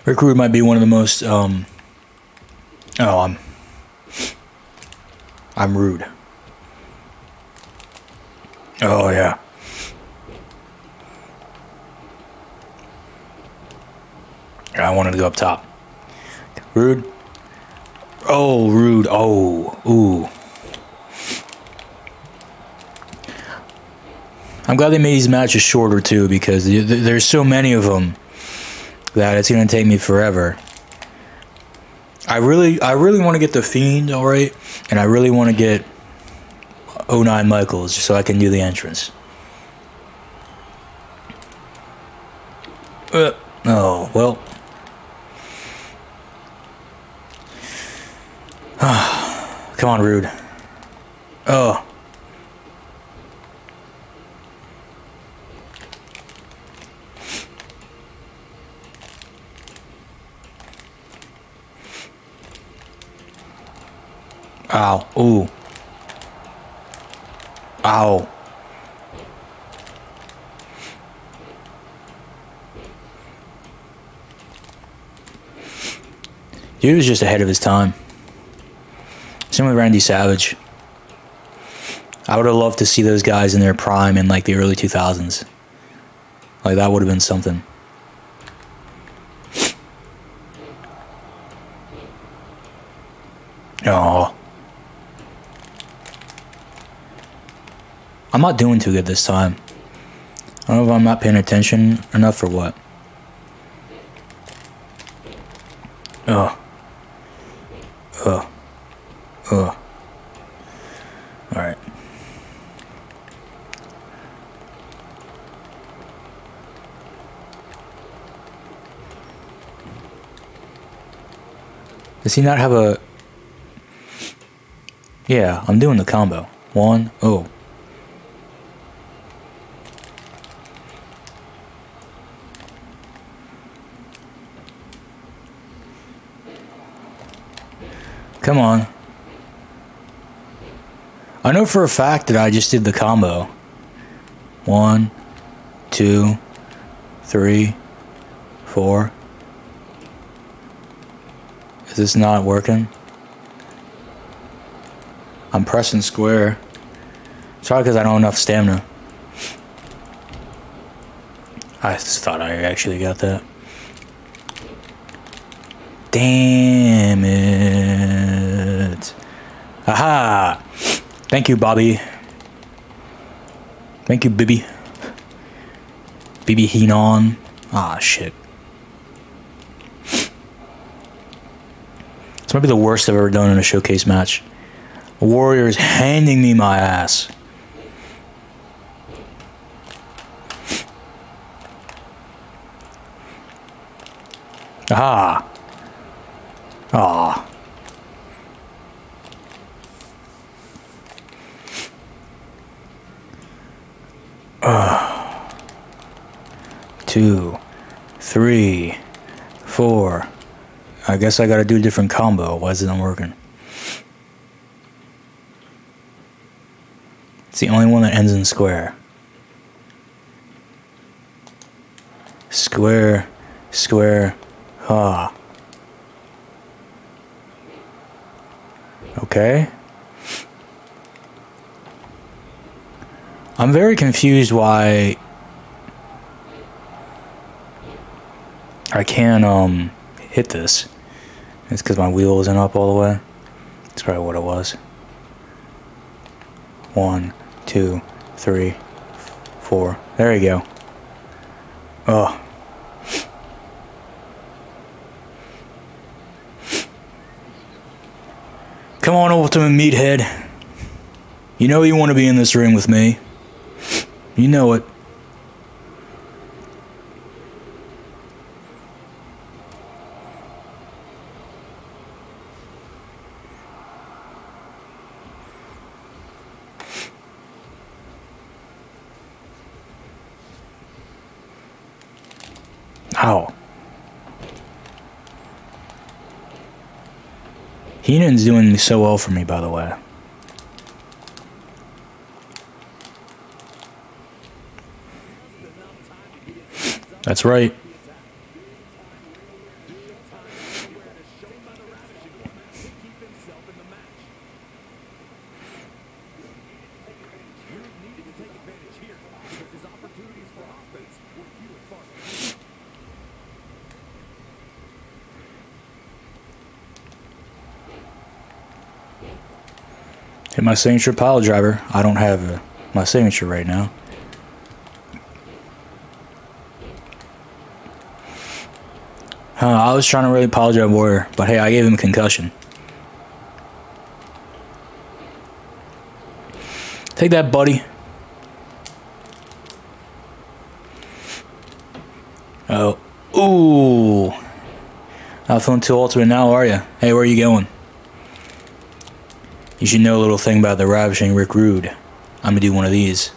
Rick Rude might be one of the most, um, oh, I'm, I'm rude. Oh, yeah. I wanted to go up top. Rude. Oh, rude. Oh, ooh. I'm glad they made these matches shorter too because there's so many of them that it's gonna take me forever. I really, I really want to get the Fiend all right, and I really want to get 09 Michaels so I can do the entrance. Uh, oh well. Come on, Rude. Oh. Ow. Ooh. Ow. He was just ahead of his time. Same with Randy Savage. I would have loved to see those guys in their prime in like the early 2000s. Like that would have been something. Oh. I'm not doing too good this time. I don't know if I'm not paying attention enough or what. Oh. Oh. Oh. Alright. Does he not have a... Yeah, I'm doing the combo. One, oh. Come on. I know for a fact that I just did the combo. One, two, three, four. Is this not working? I'm pressing square. It's probably because I don't have enough stamina. I thought I actually got that. Damn it. Aha! Thank you, Bobby. Thank you, Bibi. Bobby Heenan. Ah, shit. This might be the worst I've ever done in a showcase match. Warriors handing me my ass. Ah. Ah. Two, three, four. I guess I gotta do a different combo. Why is it not working? It's the only one that ends in square. Square, square, ah. Okay. I'm very confused why I can't um hit this. It's because my wheel isn't up all the way. That's probably what it was. One, two, three, four. There you go. Oh. Come on, Ultimate Meathead. You know you want to be in this ring with me. You know it. How? Heenan's doing so well for me, by the way. That's right. My signature pile driver. I don't have uh, my signature right now. Huh, I was trying to really apologize Warrior, but hey, I gave him a concussion. Take that, buddy. Oh. Ooh. Not feeling too ultimate now, are you? Hey, where are you going? You should know a little thing about the ravishing Rick Rude. I'm gonna do one of these.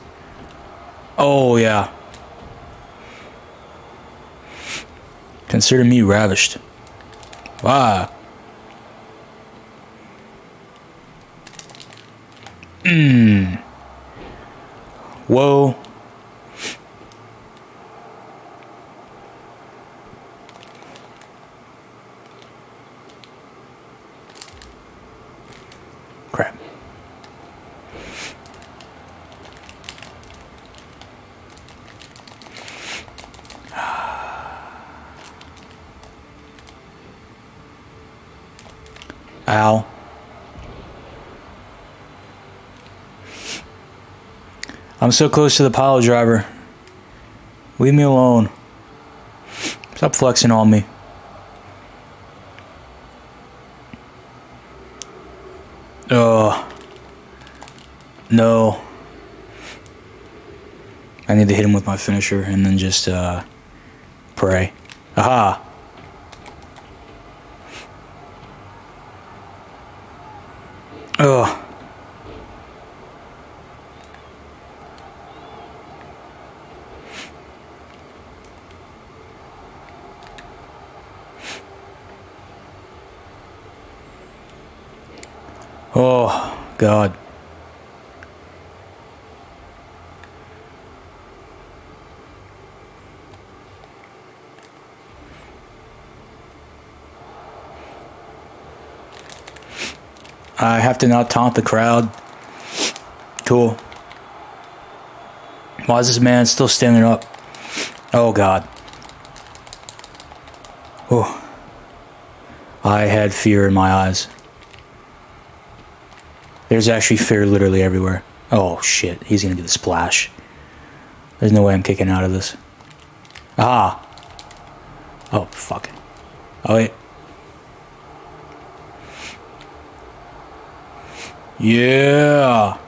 Oh, yeah. Consider me ravished. Wow. Mmm. Whoa. Crap. Ow. I'm so close to the pile driver. Leave me alone. Stop flexing on me. Oh. No. I need to hit him with my finisher and then just uh, pray. Aha! God. I have to not taunt the crowd. Cool. Why is this man still standing up? Oh God. Oh. I had fear in my eyes. There's actually fear literally everywhere. Oh shit, he's gonna do the splash. There's no way I'm kicking out of this. Ah! Oh, fuck. It. Oh, wait. Yeah!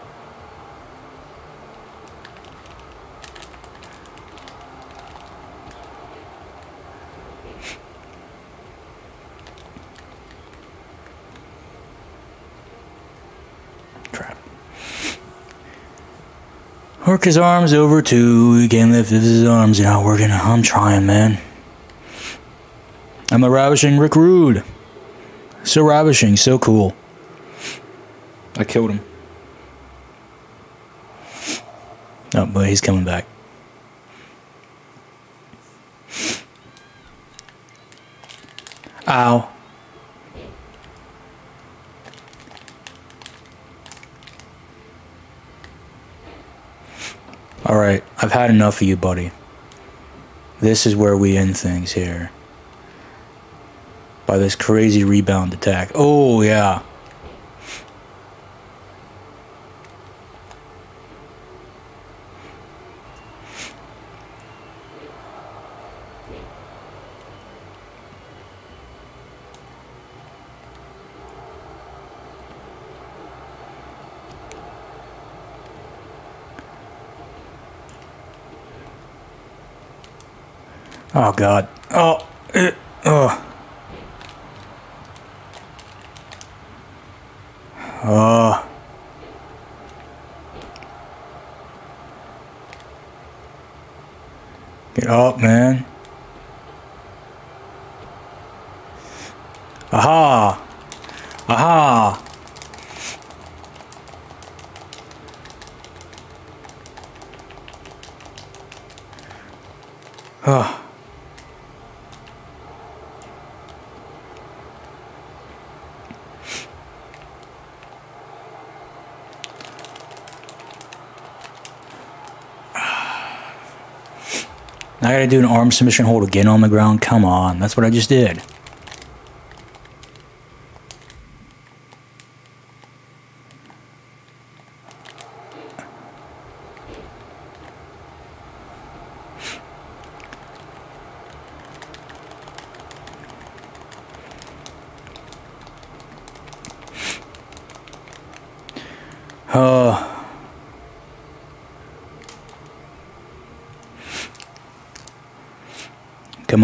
Work his arms over too. He can't lift his arms. You're not working. I'm trying, man. I'm a ravishing Rick Rude. So ravishing, so cool. I killed him. Oh, but he's coming back. Ow. Alright, I've had enough of you, buddy. This is where we end things here. By this crazy rebound attack. Oh, yeah. Oh God. Oh. Oh. Oh. Get up, man. Aha. Aha. Oh. Gotta do an arm submission hold again on the ground. Come on, that's what I just did.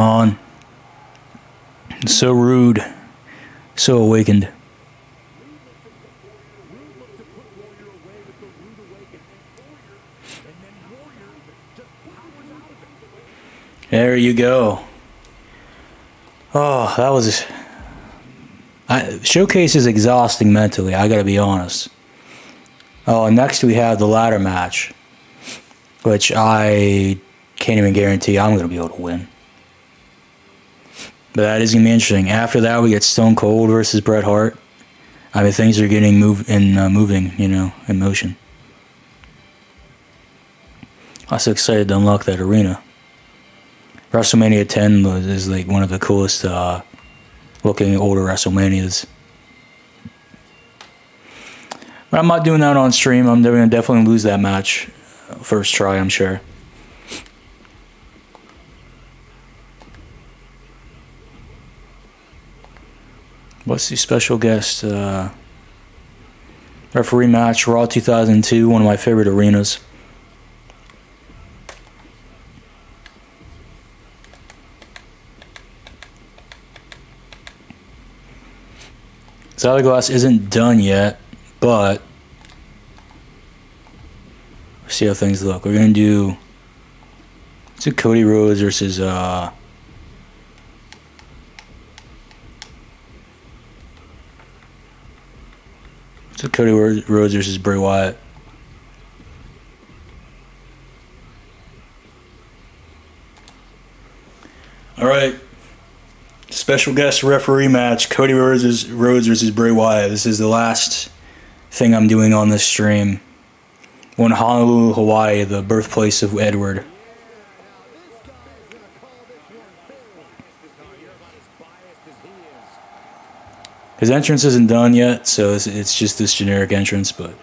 On. So rude. So awakened. There you go. Oh, that was. I, showcase is exhausting mentally, I gotta be honest. Oh, next we have the ladder match, which I can't even guarantee I'm gonna be able to win. But that is gonna be interesting. After that, we get Stone Cold versus Bret Hart. I mean, things are getting move in uh, moving, you know, in motion. I'm so excited to unlock that arena. WrestleMania 10 was, is like one of the coolest uh, looking older WrestleManias. But I'm not doing that on stream. I'm going to definitely lose that match first try, I'm sure. What's the special guest? Uh, referee match, Raw 2002, one of my favorite arenas. Glass isn't done yet, but see how things look. We're gonna do a Cody Rhodes versus uh a Cody Rhodes versus Bray Wyatt. All right. special guest referee match: Cody Rhodes versus, Rhodes versus Bray Wyatt. This is the last thing I'm doing on this stream. One Honolulu, Hawaii, the birthplace of Edward. His entrance isn't done yet, so it's, it's just this generic entrance, but.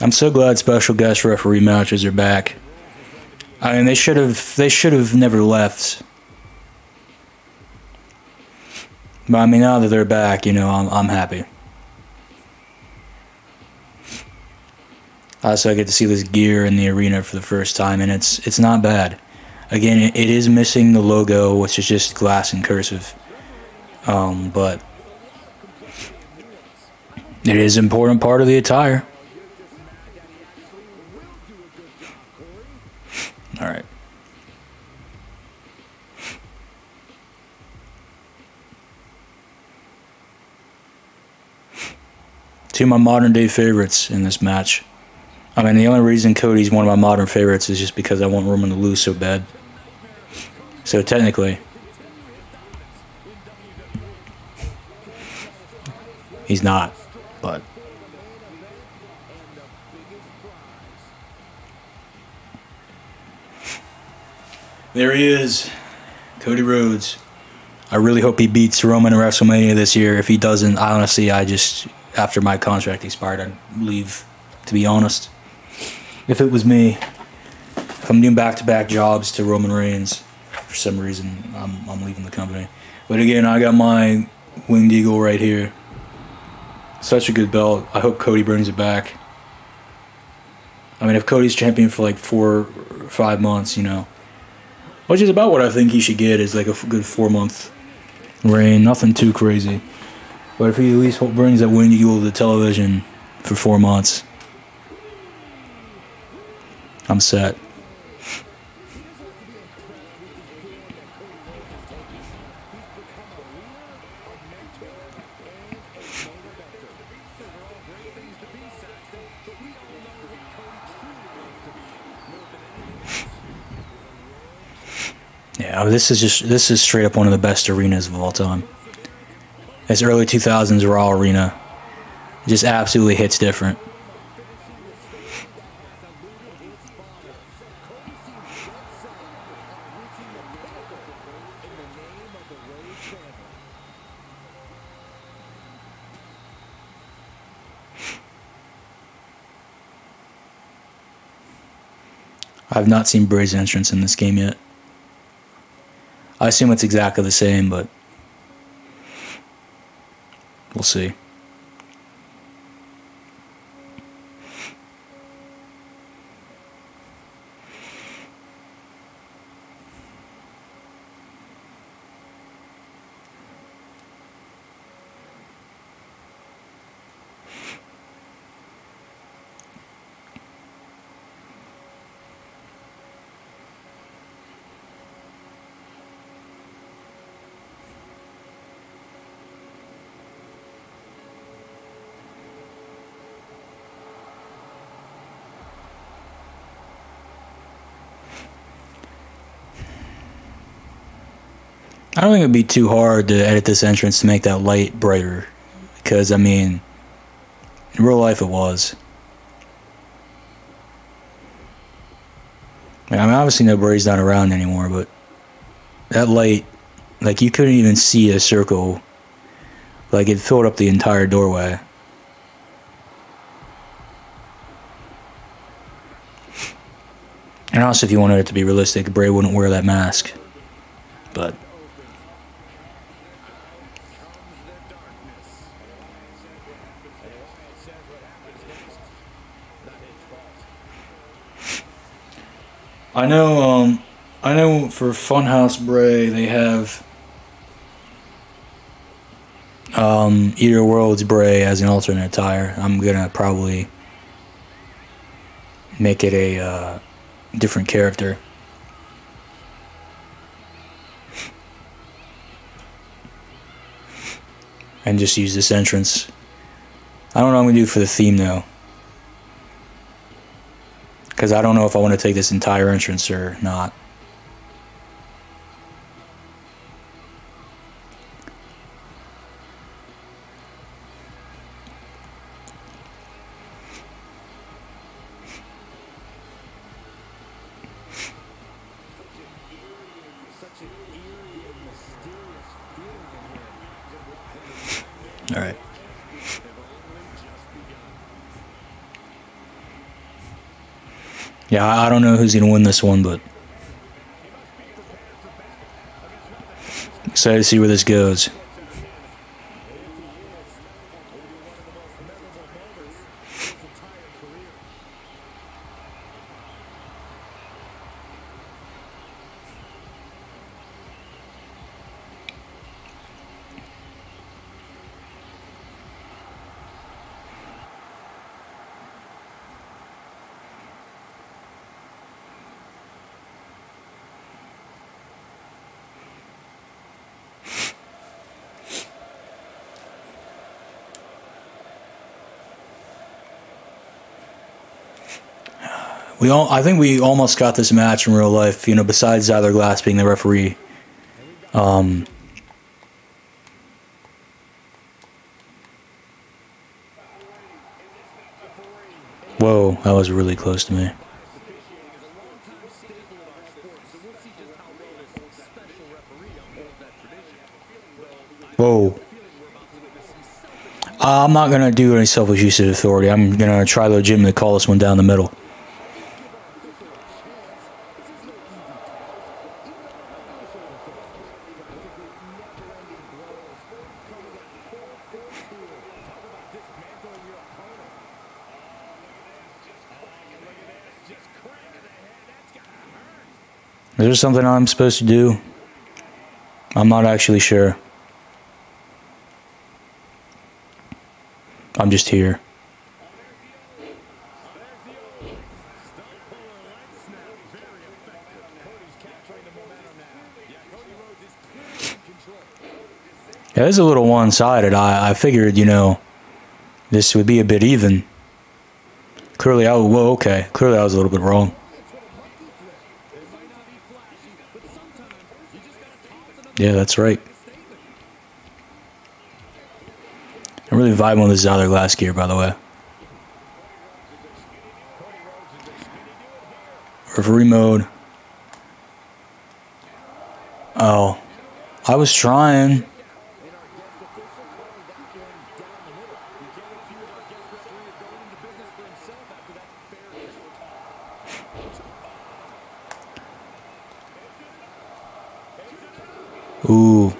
I'm so glad special guest referee matches are back. I mean, they should have they should have never left. But I mean, now that they're back, you know, I'm I'm happy. Also, I get to see this gear in the arena for the first time, and it's it's not bad. Again, it, it is missing the logo, which is just glass and cursive. Um, but it is an important part of the attire. All right. Two of my modern day favorites in this match. I mean, the only reason Cody's one of my modern favorites is just because I want Roman to lose so bad. So technically, he's not, but. There he is, Cody Rhodes. I really hope he beats Roman in WrestleMania this year. If he doesn't, honestly, I just after my contract expired, I'd leave. To be honest, if it was me, I'm doing back-to-back jobs to Roman Reigns, for some reason, I'm I'm leaving the company. But again, I got my winged eagle right here. Such a good belt. I hope Cody brings it back. I mean, if Cody's champion for like four, or five months, you know, which is about what I think he should get is like a good four month reign. Nothing too crazy. But if he at least brings that winged eagle to the television for four months, I'm set. Yeah, this is just this is straight up one of the best arenas of all time. This early 2000s Raw arena just absolutely hits different. I've not seen Bray's entrance in this game yet. I assume it's exactly the same, but we'll see. I don't think it'd be too hard to edit this entrance to make that light brighter. Because, I mean, in real life it was. I mean, obviously no Bray's not around anymore, but that light, like, you couldn't even see a circle. Like, it filled up the entire doorway. And also, if you wanted it to be realistic, Bray wouldn't wear that mask. But. I know, um, I know for Funhouse Bray they have um, Eater Worlds Bray as an alternate attire. I'm gonna probably make it a uh, different character. And just use this entrance. I don't know what I'm gonna do for the theme though. Because I don't know if I want to take this entire entrance or not. Don't know who's going to win this one, but excited to see where this goes. We all, I think we almost got this match in real life. You know, besides Zyler Glass being the referee. Um, whoa, that was really close to me. Whoa. I'm not gonna do any selfish use of authority. I'm gonna try legitimately call this one down the middle. There something I'm supposed to do? I'm not actually sure. I'm just here. Yeah, it's a little one sided. I, I figured, you know, this would be a bit even. Clearly, I whoa, okay. Clearly, I was a little bit wrong. Yeah, that's right. I'm really vibing with this other glass gear, by the way. Referee mode. Oh, I was trying. Ooh.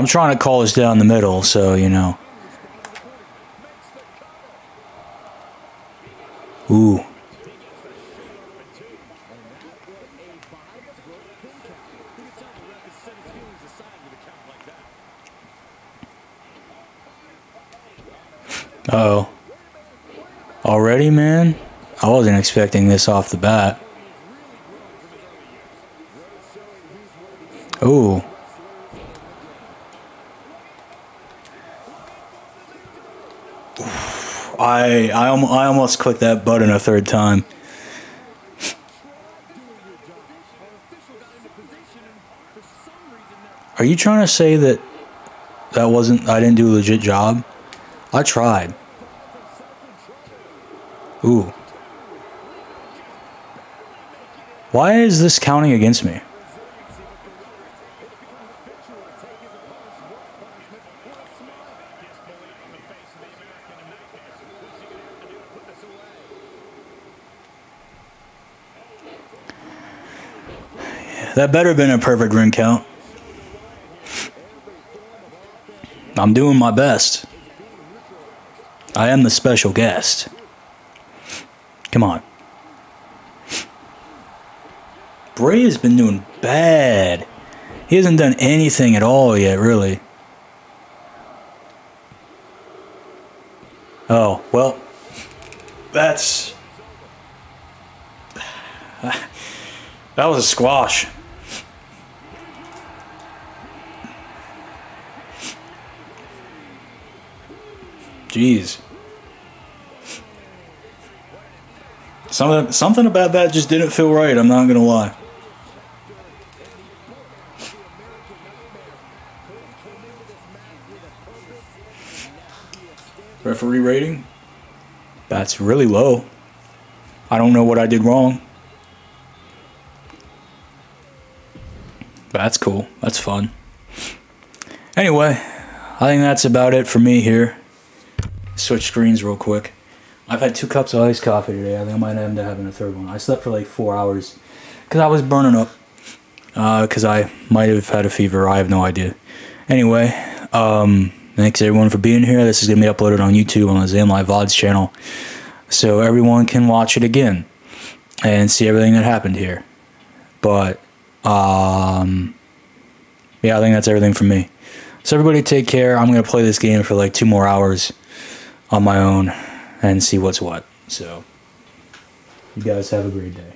I'm trying to call this down the middle, so you know. Ooh. Oh. Already, man? I wasn't expecting this off the bat. Ooh. I I, I almost clicked that button a third time. Are you trying to say that that wasn't I didn't do a legit job? I tried. Ooh. Why is this counting against me? That better been a perfect ring count. I'm doing my best. I am the special guest. Come on. Bray has been doing bad. He hasn't done anything at all yet, really. Oh, well, that's. That was a squash. Jeez. Something something about that just didn't feel right, I'm not gonna lie. Referee rating? That's really low. I don't know what I did wrong. That's cool. That's fun. Anyway, I think that's about it for me here. Switch screens real quick. I've had two cups of iced coffee today. I think I might end up having a third one. I slept for like four hours because I was burning up. Because uh, I might have had a fever. I have no idea. Anyway, um, thanks everyone for being here. This is going to be uploaded on YouTube on the XanLiive VODs channel. So everyone can watch it again and see everything that happened here. But um, yeah, I think that's everything from me. So everybody take care. I'm gonna play this game for like two more hours on my own and see what's what. So you guys have a great day.